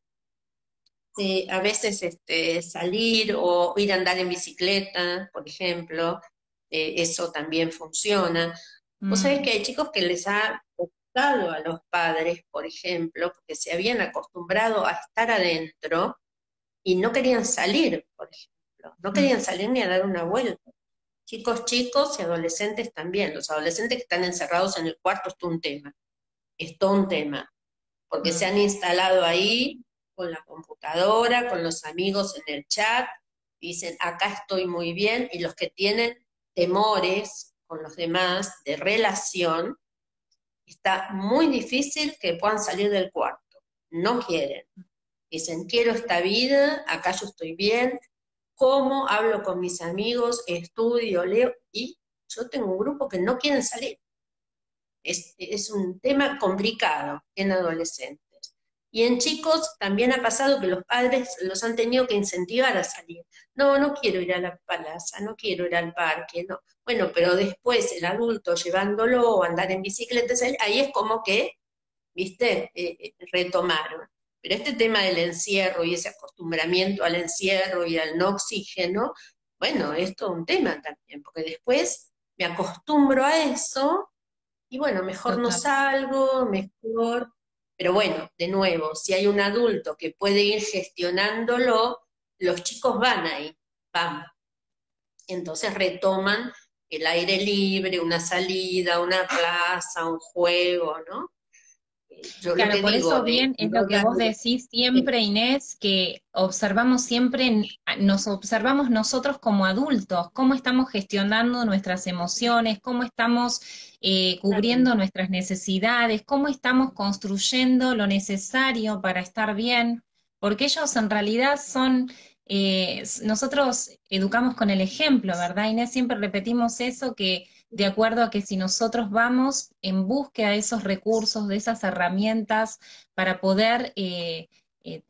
sí, a veces este, salir o ir a andar en bicicleta, por ejemplo, eh, eso también funciona. Vos sabés mm. que hay chicos que les ha a los padres, por ejemplo, porque se habían acostumbrado a estar adentro y no querían salir, por ejemplo, no querían mm. salir ni a dar una vuelta. Chicos chicos y adolescentes también. Los adolescentes que están encerrados en el cuarto es todo un tema. Es todo un tema. Porque se mm. han instalado ahí con la computadora, con los amigos en el chat, dicen, acá estoy muy bien, y los que tienen temores con los demás de relación, está muy difícil que puedan salir del cuarto. No quieren. Dicen, quiero esta vida, acá yo estoy bien, cómo hablo con mis amigos, estudio, leo, y yo tengo un grupo que no quieren salir. Es, es un tema complicado en adolescentes. Y en chicos también ha pasado que los padres los han tenido que incentivar a salir. No, no quiero ir a la plaza, no quiero ir al parque, no. Bueno, pero después el adulto llevándolo o andar en bicicleta, ahí es como que, viste, eh, eh, retomaron. Pero este tema del encierro y ese acostumbramiento al encierro y al no oxígeno, bueno, es todo un tema también, porque después me acostumbro a eso y bueno, mejor no salgo, mejor. Pero bueno, de nuevo, si hay un adulto que puede ir gestionándolo, los chicos van ahí, van. Entonces retoman el aire libre, una salida, una plaza, un juego, ¿no? Claro, por eso bien es lo que vos decís siempre, Inés, que observamos siempre, nos observamos nosotros como adultos, cómo estamos gestionando nuestras emociones, cómo estamos eh, cubriendo nuestras necesidades, cómo estamos construyendo lo necesario para estar bien, porque ellos en realidad son eh, nosotros educamos con el ejemplo, ¿verdad, Inés? Siempre repetimos eso, que de acuerdo a que si nosotros vamos en búsqueda de esos recursos, de esas herramientas para poder eh, eh,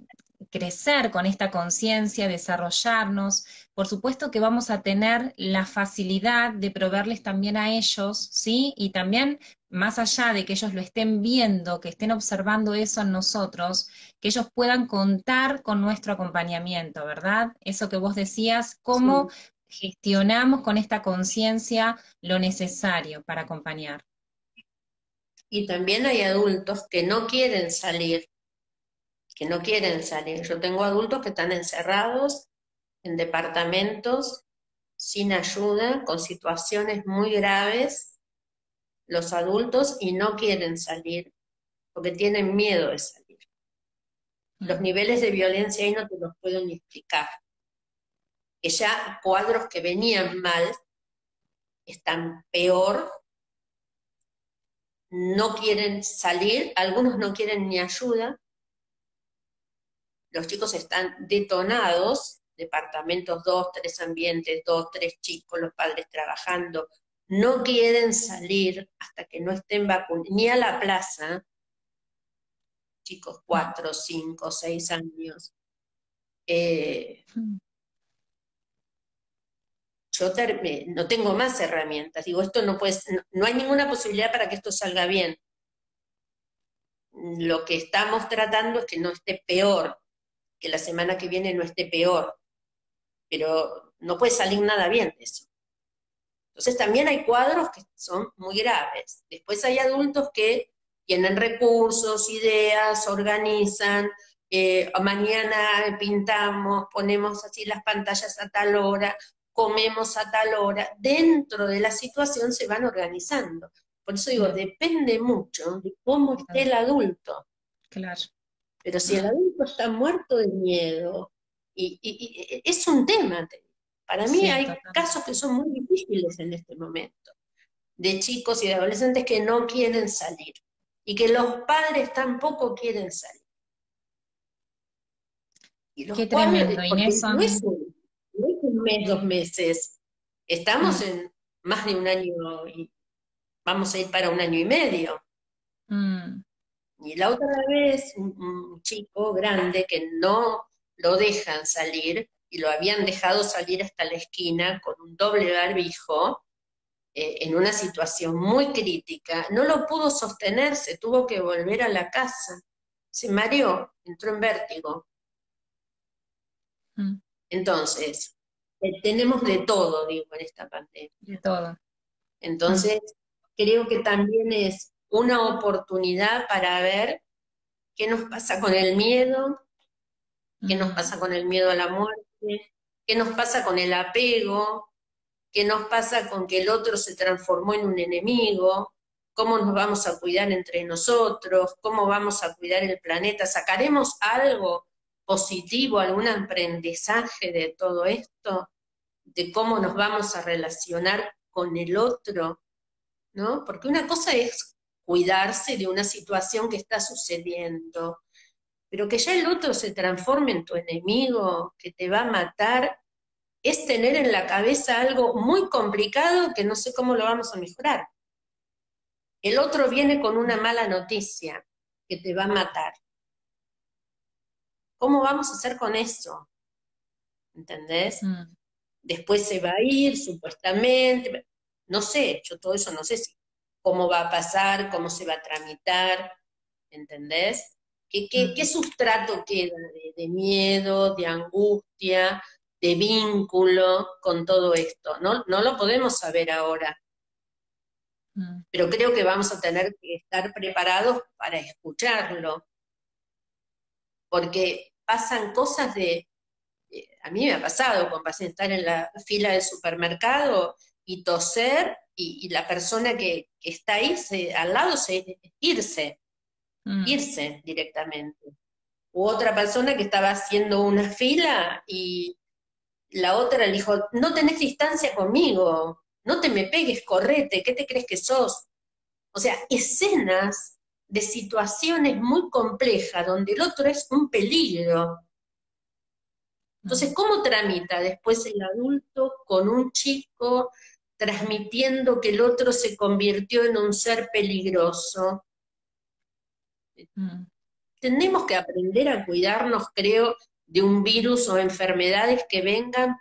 crecer con esta conciencia, desarrollarnos, por supuesto que vamos a tener la facilidad de proveerles también a ellos, ¿sí? Y también, más allá de que ellos lo estén viendo, que estén observando eso en nosotros, que ellos puedan contar con nuestro acompañamiento, ¿verdad? Eso que vos decías, cómo gestionamos con esta conciencia lo necesario para acompañar. Y también hay adultos que no quieren salir, que no quieren salir. Yo tengo adultos que están encerrados en departamentos sin ayuda, con situaciones muy graves, los adultos, y no quieren salir, porque tienen miedo de salir. Los niveles de violencia ahí no te los puedo ni explicar que ya cuadros que venían mal están peor, no quieren salir, algunos no quieren ni ayuda, los chicos están detonados, departamentos, dos, tres ambientes, dos, tres chicos, los padres trabajando, no quieren salir hasta que no estén vacunados, ni a la plaza, chicos cuatro, cinco, seis años. Eh, yo no tengo más herramientas. Digo, esto no puede, no, hay ninguna posibilidad para que esto salga bien. Lo que estamos tratando es que no esté peor, que la semana que viene no esté peor, pero no puede salir nada bien de eso. Entonces también hay cuadros que son muy graves. Después hay adultos que tienen recursos, ideas, organizan, eh, mañana pintamos, ponemos así las pantallas a tal hora, comemos a tal hora, dentro de la situación se van organizando. Por eso digo, depende mucho de cómo esté el adulto. Claro. Pero si el adulto está muerto de miedo, y, es un tema, para mí hay casos que son muy difíciles en este momento, de chicos y de adolescentes que no quieren salir y que los padres tampoco quieren salir. Y los Qué tremendo, Inés. No es, un, mes, dos meses. Estamos mm. en más de un año y vamos a ir para un año y medio. Mm. Y la otra vez, un, chico grande que no lo dejan salir y lo habían dejado salir hasta la esquina con un doble barbijo, eh, en una situación muy crítica, no lo pudo sostener, se tuvo que volver a la casa, se mareó, entró en vértigo. Mm. Entonces, tenemos de todo, digo, en esta pandemia. De todo. Entonces, creo que también es una oportunidad para ver qué nos pasa con el miedo, qué nos pasa con el miedo a la muerte, qué nos pasa con el apego, qué nos pasa con que el otro se transformó en un enemigo, cómo nos vamos a cuidar entre nosotros, cómo vamos a cuidar el planeta, sacaremos algo positivo, algún aprendizaje de todo esto, de cómo nos vamos a relacionar con el otro, ¿no? Porque una cosa es cuidarse de una situación que está sucediendo, pero que ya el otro se transforme en tu enemigo, que te va a matar, es tener en la cabeza algo muy complicado que no sé cómo lo vamos a mejorar. El otro viene con una mala noticia, que te va a matar. ¿Cómo vamos a hacer con eso? ¿Entendés? Mm. Después se va a ir, supuestamente. No sé, yo todo eso no sé si cómo va a pasar, cómo se va a tramitar, ¿entendés? ¿Qué, qué, sustrato queda de, miedo, de angustia, de vínculo con todo esto? No, no lo podemos saber ahora, mm. pero creo que vamos a tener que estar preparados para escucharlo, porque pasan cosas de, eh, a mí me ha pasado con pacientes estar en la fila del supermercado y toser y, la persona que, está ahí al lado se irse, mm. irse directamente. U otra persona que estaba haciendo una fila y la otra le dijo, no tenés distancia conmigo, no te me pegues, correte, ¿qué te crees que sos? O sea, escenas de situaciones muy complejas donde el otro es un peligro. Entonces. ¿cómo tramita después el adulto con un chico transmitiendo que el otro se convirtió en un ser peligroso. Mm. Tenemos que aprender a cuidarnos, creo, de un virus o enfermedades que vengan,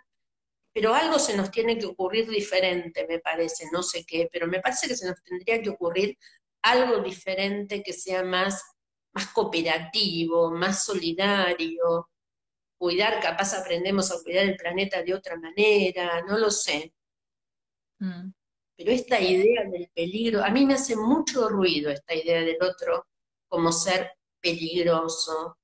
pero algo se nos tiene que ocurrir diferente, me parece, no sé qué, pero me parece que se nos tendría que ocurrir algo diferente que sea más, más cooperativo, más solidario, cuidar, capaz aprendemos a cuidar el planeta de otra manera, no lo sé. Mm. Pero esta idea del peligro, a mí me hace mucho ruido esta idea del otro como ser peligroso,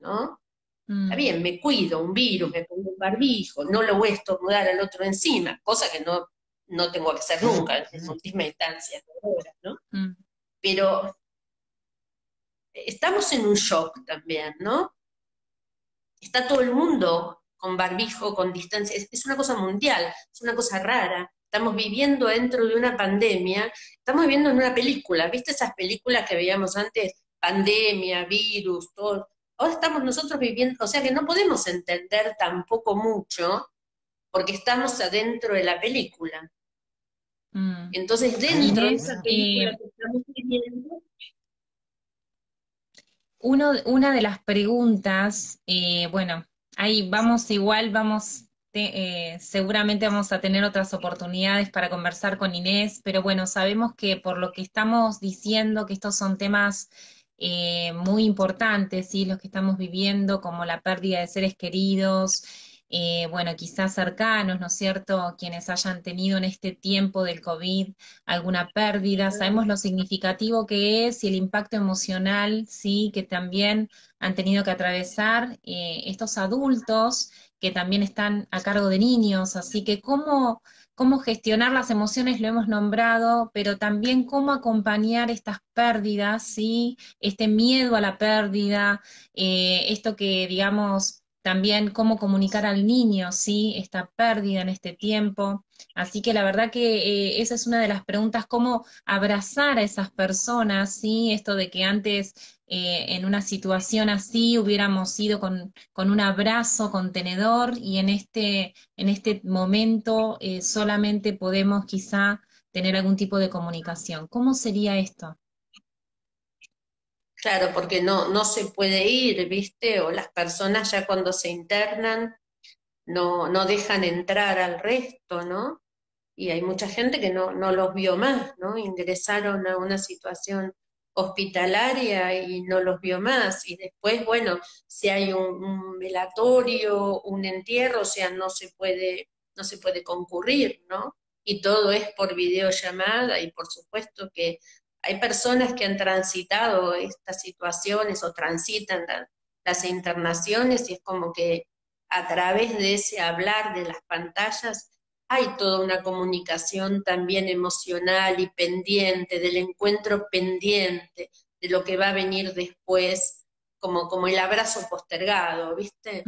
¿no? Mm. Está bien, me cuido, un virus, me pongo un barbijo, no lo voy a estornudar al otro encima, cosa que no, no tengo que hacer nunca en última instancia, ¿no? Mm. Pero estamos en un shock también, ¿no? Está todo el mundo con barbijo, con distancia, es una cosa mundial, es una cosa rara estamos viviendo dentro de una pandemia, estamos viviendo en una película, ¿viste esas películas que veíamos antes? Pandemia, virus, todo. Ahora estamos nosotros viviendo, o sea que no podemos entender tampoco mucho porque estamos adentro de la película. Mm. Entonces, dentro de esa película que estamos viviendo, una de las preguntas, eh, bueno, ahí vamos igual, vamos eh, seguramente vamos a tener otras oportunidades para conversar con Inés, pero bueno, sabemos que por lo que estamos diciendo, que estos son temas eh, muy importantes, ¿sí? los que estamos viviendo, como la pérdida de seres queridos, eh, bueno, quizás cercanos, ¿no es cierto?, quienes hayan tenido en este tiempo del COVID alguna pérdida, sabemos lo significativo que es y el impacto emocional, sí, que también han tenido que atravesar estos adultos que también están a cargo de niños, así que cómo, cómo gestionar las emociones, lo hemos nombrado, pero también cómo acompañar estas pérdidas, ¿sí? Este miedo a la pérdida, eh, esto que, digamos, también cómo comunicar al niño, ¿sí? Esta pérdida en este tiempo. Así que la verdad que eh, esa es una de las preguntas, cómo abrazar a esas personas, ¿sí? Esto de que antes eh, en una situación así hubiéramos ido con, un abrazo contenedor y en este, en este momento eh, solamente podemos quizá tener algún tipo de comunicación. ¿Cómo sería esto? Claro, porque no, no se puede ir, ¿viste? O las personas ya cuando se internan no, no dejan entrar al resto, ¿no? Y hay mucha gente que no, no los vio más, ¿no? Ingresaron a una situación hospitalaria y no los vio más. Y después, bueno, si hay un, velatorio, un entierro, o sea, no se puede, no se puede concurrir, ¿no? Y todo es por videollamada y por supuesto que hay personas que han transitado estas situaciones o transitan las internaciones y es como que a través de ese hablar de las pantallas hay toda una comunicación también emocional y pendiente, del encuentro pendiente, de lo que va a venir después, como, como el abrazo postergado, ¿viste?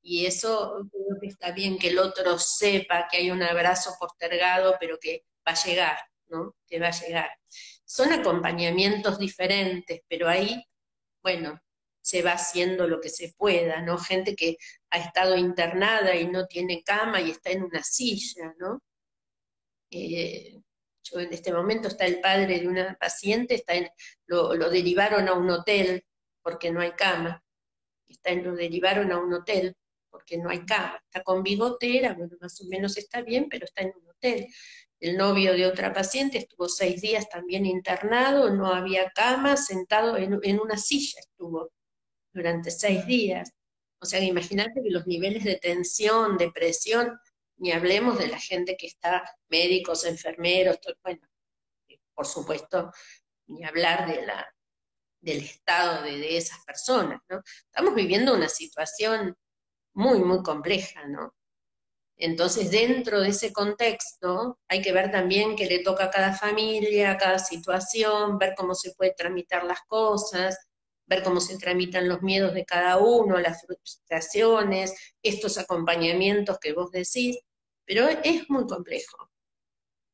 Y eso creo que está bien que el otro sepa que hay un abrazo postergado, pero que va a llegar, ¿no? Que va a llegar. Son acompañamientos diferentes, pero ahí, bueno, se va haciendo lo que se pueda, ¿no? Gente que ha estado internada y no tiene cama y está en una silla, ¿no? Eh, yo en este momento está el padre de una paciente, está en, lo, derivaron a un hotel porque no hay cama, está en, lo derivaron a un hotel porque no hay cama, está con bigotera, bueno, más o menos está bien, pero está en un hotel. El novio de otra paciente estuvo seis días también internado, no había cama, sentado en, una silla estuvo durante seis días. O sea, imagínate que los niveles de tensión, de presión, ni hablemos de la gente que está, médicos, enfermeros, bueno, por supuesto, ni hablar de la, del estado de, de esas personas, ¿no? Estamos viviendo una situación muy, muy compleja, ¿no? Entonces, dentro de ese contexto, hay que ver también qué le toca a cada familia, a cada situación, ver cómo se puede tramitar las cosas, ver cómo se tramitan los miedos de cada uno, las frustraciones, estos acompañamientos que vos decís, pero es muy complejo,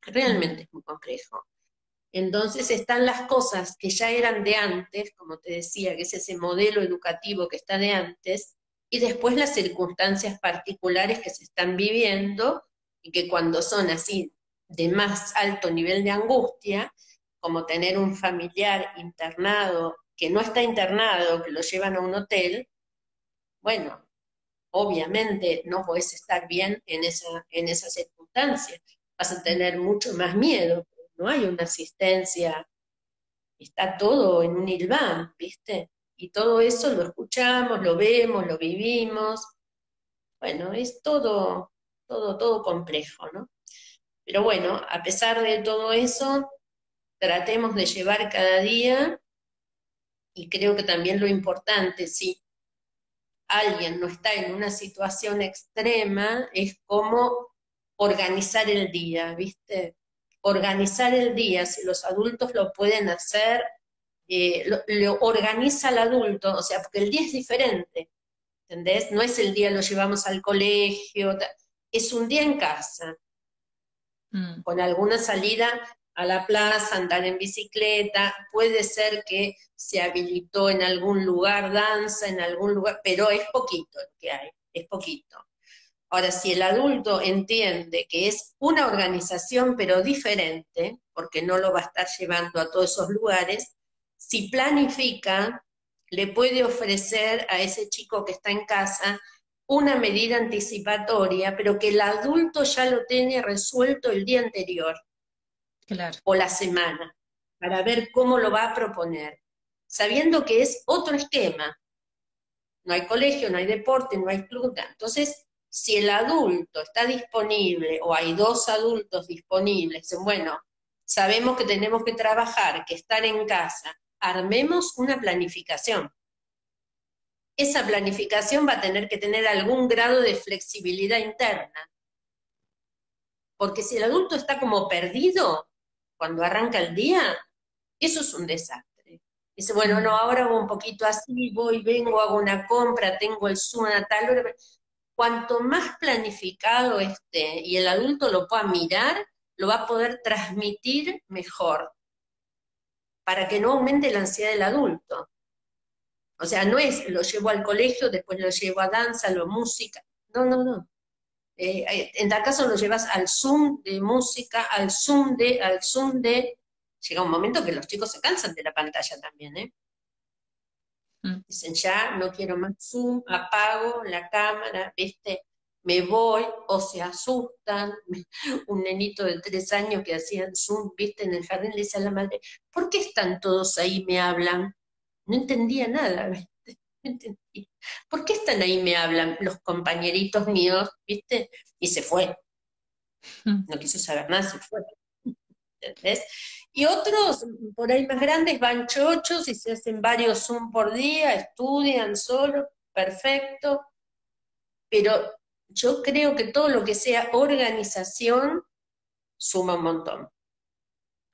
realmente es muy complejo. Entonces están las cosas que ya eran de antes, como te decía, que es ese modelo educativo que está de antes, y después las circunstancias particulares que se están viviendo y que cuando son así de más alto nivel de angustia, como tener un familiar internado que no está internado, que lo llevan a un hotel, bueno, obviamente no puedes estar bien en esa, en circunstancia, vas a tener mucho más miedo, no hay una asistencia, está todo en un hilván, ¿viste? Y todo eso lo escuchamos, lo vemos, lo vivimos. Bueno, es todo, todo, todo complejo, ¿no? Pero bueno, a pesar de todo eso, tratemos de llevar cada día, y creo que también lo importante, si alguien no está en una situación extrema, es cómo organizar el día, ¿viste? Organizar el día, si los adultos lo pueden hacer, eh, lo, organiza el adulto, o sea, porque el día es diferente, ¿entendés? No es el día lo llevamos al colegio, es un día en casa, mm. con alguna salida a la plaza, andar en bicicleta, puede ser que se habilitó en algún lugar danza, en algún lugar, pero es poquito lo que hay, es poquito. Ahora, si el adulto entiende que es una organización pero diferente, porque no lo va a estar llevando a todos esos lugares, si planifica, le puede ofrecer a ese chico que está en casa una medida anticipatoria, pero que el adulto ya lo tiene resuelto el día anterior o la semana, para ver cómo lo va a proponer, sabiendo que es otro esquema. No hay colegio, no hay deporte, no hay club. Entonces, si el adulto está disponible o hay dos adultos disponibles, bueno, sabemos que tenemos que trabajar, que estar en casa, armemos una planificación. Esa planificación va a tener que tener algún grado de flexibilidad interna. Porque si el adulto está como perdido cuando arranca el día, eso es un desastre. Dice, bueno, no, ahora hago un poquito así, voy, vengo, hago una compra, tengo el Zoom a tal hora. Cuanto más planificado esté y el adulto lo pueda mirar, lo va a poder transmitir mejor, para que no aumente la ansiedad del adulto. O sea, no es lo llevo al colegio, después lo llevo a danza, lo música. No, no, no. Eh, eh, en tal caso lo llevas al Zoom de música, al Zoom de, al Zoom de. Llega un momento que los chicos se cansan de la pantalla también, ¿eh? Mm. Dicen, ya no quiero más Zoom, apago la cámara, ¿viste? Me voy, o se asustan. Un nenito de tres años que hacía Zoom, ¿viste? En el jardín le dice a la madre, ¿por qué están todos ahí me hablan? no entendía nada, ¿viste? No entendía. ¿Por qué están ahí me hablan los compañeritos míos, viste? Y se fue. No quiso saber nada, se fue. ¿Entendés? Y otros, por ahí más grandes, van chochos y se hacen varios Zoom por día, estudian solo, perfecto. Pero yo creo que todo lo que sea organización suma un montón.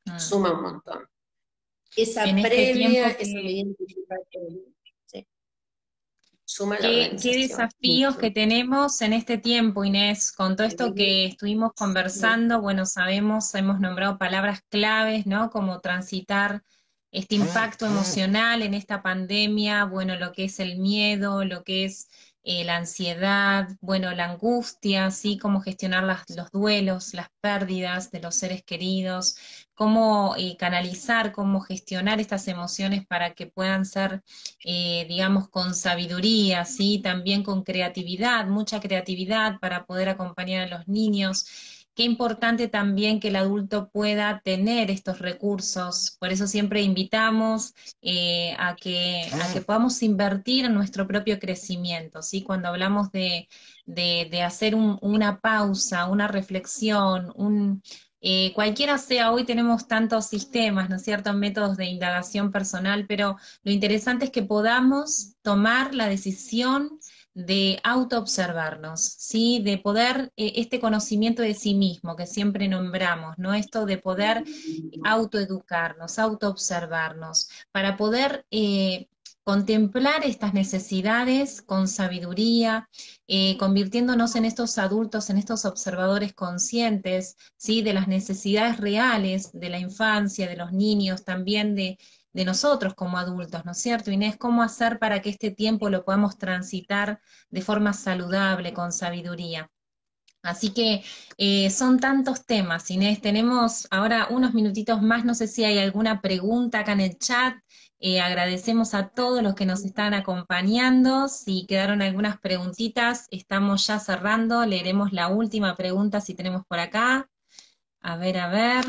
Hmm. Suma un montón esa este previa, esa ¿Qué, ¿Qué, desafíos que tenemos en este tiempo, Inés? Con todo esto que estuvimos conversando, bueno, sabemos, hemos nombrado palabras claves, ¿no? Como transitar este ah, impacto emocional en esta pandemia, bueno, lo que es el miedo, lo que es eh, la ansiedad, bueno, la angustia, así como gestionar los duelos, las pérdidas de los seres queridos, cómo eh, canalizar, cómo gestionar estas emociones para que puedan ser, eh, digamos, con sabiduría, ¿sí? también con creatividad, mucha creatividad para poder acompañar a los niños Qué importante también que el adulto pueda tener estos recursos. Por eso siempre invitamos eh, a, que, podamos invertir en nuestro propio crecimiento. ¿sí? Cuando hablamos de, de, hacer una pausa, una reflexión, un, eh, cualquiera sea, hoy tenemos tantos sistemas, ¿no es cierto?, métodos de indagación personal, pero lo interesante es que podamos tomar la decisión de autoobservarnos, ¿sí? De poder, eh, este conocimiento de sí mismo que siempre nombramos, ¿no? Esto de poder autoeducarnos, autoobservarnos, para poder eh, contemplar estas necesidades con sabiduría, eh, convirtiéndonos en estos adultos, en estos observadores conscientes, ¿sí? De las necesidades reales de la infancia, de los niños, también de de nosotros como adultos, ¿no es cierto, Inés? ¿Cómo hacer para que este tiempo lo podamos transitar de forma saludable, con sabiduría? Así que eh, son tantos temas, Inés. Tenemos ahora unos minutitos más, no sé si hay alguna pregunta acá en el chat. Eh, agradecemos a todos los que nos están acompañando. Si quedaron algunas preguntitas, estamos ya cerrando. Leeremos la última pregunta si tenemos por acá. A ver, a ver.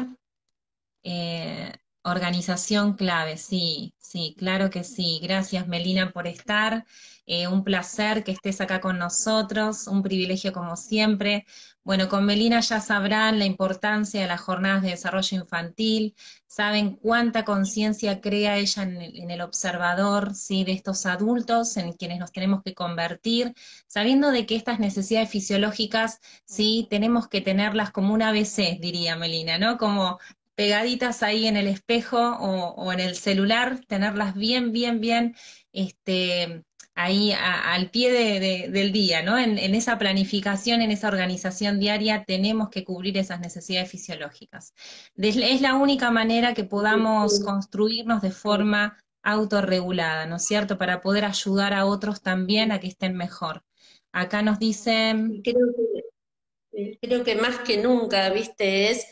Eh, Organización clave, sí, sí, claro que sí. Gracias, Melina, por estar. Eh, un placer que estés acá con nosotros, un privilegio como siempre. Bueno, con Melina ya sabrán la importancia de las jornadas de desarrollo infantil, saben cuánta conciencia crea ella en el, observador, ¿sí? De estos adultos en quienes nos tenemos que convertir, sabiendo de que estas necesidades fisiológicas, sí, tenemos que tenerlas como una ABC, diría Melina, ¿no? Como pegaditas ahí en el espejo o, en el celular, tenerlas bien, bien, bien este, ahí al pie del día, ¿no? En, esa planificación, en esa organización diaria, tenemos que cubrir esas necesidades fisiológicas. Es la única manera que podamos construirnos de forma autorregulada, ¿no es cierto? Para poder ayudar a otros también a que estén mejor. Acá nos dicen... Creo que, creo que más que nunca, viste, es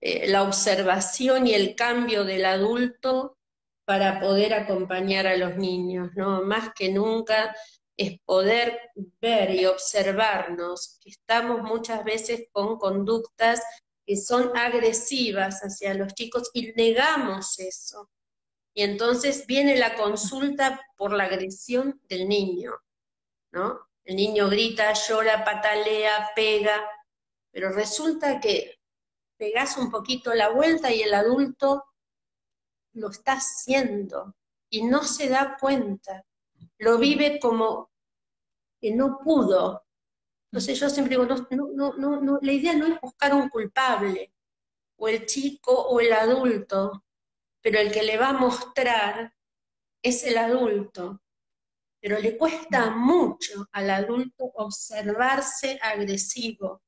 eh, la observación y el cambio del adulto para poder acompañar a los niños, ¿no? Más que nunca es poder ver y observarnos que estamos muchas veces con conductas que son agresivas hacia los chicos y negamos eso. Y entonces viene la consulta por la agresión del niño, ¿no? El niño grita, llora, patalea, pega, pero resulta que pegás un poquito la vuelta y el adulto lo está haciendo y no se da cuenta. Lo vive como que no pudo, Entonces yo siempre digo, no, no, no, la idea no es buscar un culpable, o el chico o el adulto, pero el que le va a mostrar es el adulto. Pero le cuesta mucho al adulto observarse agresivo.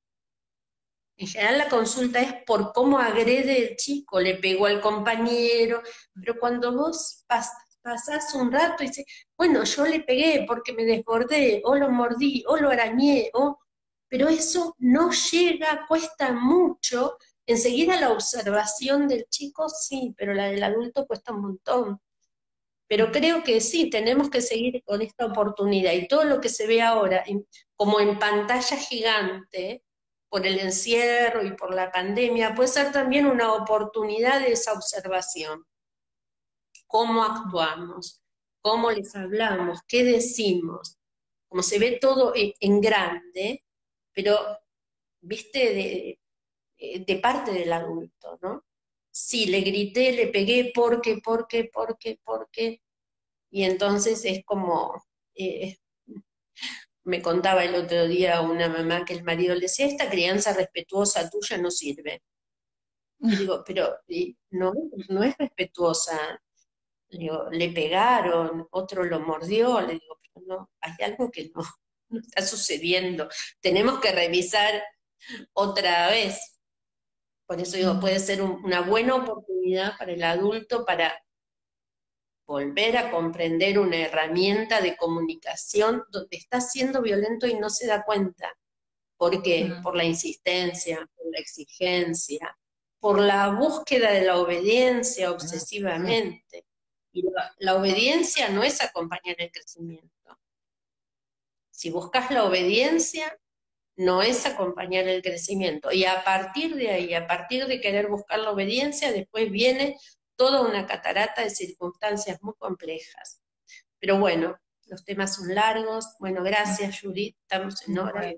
En general la consulta es por cómo agrede el chico, le pegó al compañero, pero cuando vos pasás un rato y dices, bueno, yo le pegué porque me desbordé, o lo mordí, o lo arañé, o... pero eso no llega, cuesta mucho. Enseguida la observación del chico sí, pero la del adulto cuesta un montón. Pero creo que sí, tenemos que seguir con esta oportunidad y todo lo que se ve ahora como en pantalla gigante por el encierro y por la pandemia puede ser también una oportunidad de esa observación. Cómo actuamos, cómo les hablamos, qué decimos, como se ve todo en, grande, pero, viste, de, de, parte del adulto, ¿no? Sí, le grité, le pegué, porque, porque, porque, porque, y entonces es como, eh, me contaba el otro día una mamá que el marido le decía, esta crianza respetuosa tuya no sirve. Y digo, pero no, no es respetuosa, le, digo, le pegaron, otro lo mordió, le digo, pero no, hay algo que no, no está sucediendo. Tenemos que revisar otra vez. Por eso digo, puede ser una buena oportunidad para el adulto para volver a comprender una herramienta de comunicación donde está siendo violento y no se da cuenta. ¿Por qué? Por la insistencia, por la exigencia, por la búsqueda de la obediencia obsesivamente. Y la, obediencia no es acompañar el crecimiento. Si buscas la obediencia, no es acompañar el crecimiento. Y a partir de ahí, a partir de querer buscar la obediencia, después viene toda una catarata de circunstancias muy complejas. Pero bueno, los temas son largos. Bueno, gracias Judith, estamos en hora.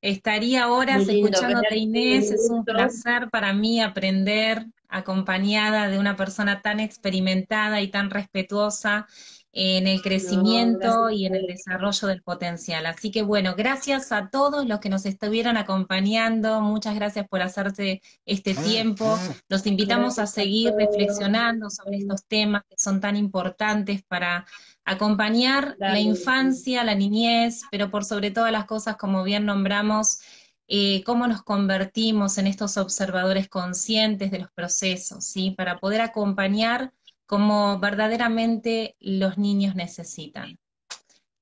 Estaría horas escuchándote Inés, es un placer para mí aprender acompañada de una persona tan experimentada y tan respetuosa en el crecimiento y en el desarrollo del potencial. Así que bueno, gracias a todos los que nos estuvieron acompañando, muchas gracias por hacerse este ah, tiempo. Ah. Los invitamos a seguir reflexionando sobre estos temas que son tan importantes para acompañar la infancia, la niñez, pero por sobre todas las cosas, como bien nombramos, eh, cómo nos convertimos en estos observadores conscientes de los procesos, ¿sí? Para poder acompañar como verdaderamente los niños necesitan.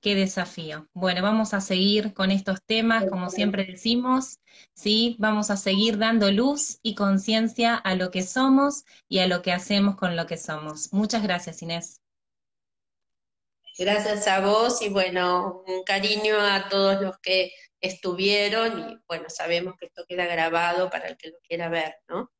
Qué desafío. Bueno, vamos a seguir con estos temas, como siempre decimos, ¿sí? Vamos a seguir dando luz y conciencia a lo que somos y a lo que hacemos con lo que somos. Muchas gracias, Inés. Gracias a vos y bueno, un cariño a todos los que estuvieron y bueno, sabemos que esto queda grabado para el que lo quiera ver, ¿no?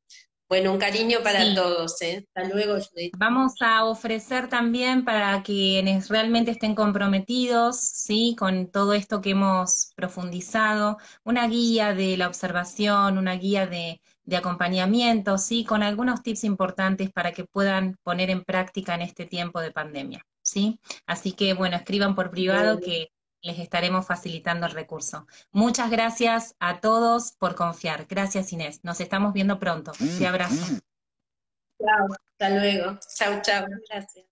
Bueno, un cariño para todos, ¿eh? Hasta luego, Judith. Vamos a ofrecer también para quienes realmente estén comprometidos, ¿sí? Con todo esto que hemos profundizado, una guía de la observación, una guía de, de acompañamiento, ¿sí? Con algunos tips importantes para que puedan poner en práctica en este tiempo de pandemia, ¿sí? Así que, bueno, escriban por privado que les estaremos facilitando el recurso. Muchas gracias a todos por confiar. Gracias Inés. Nos estamos viendo pronto. Te abrazo. Chao, hasta luego. Chao, chao. Gracias.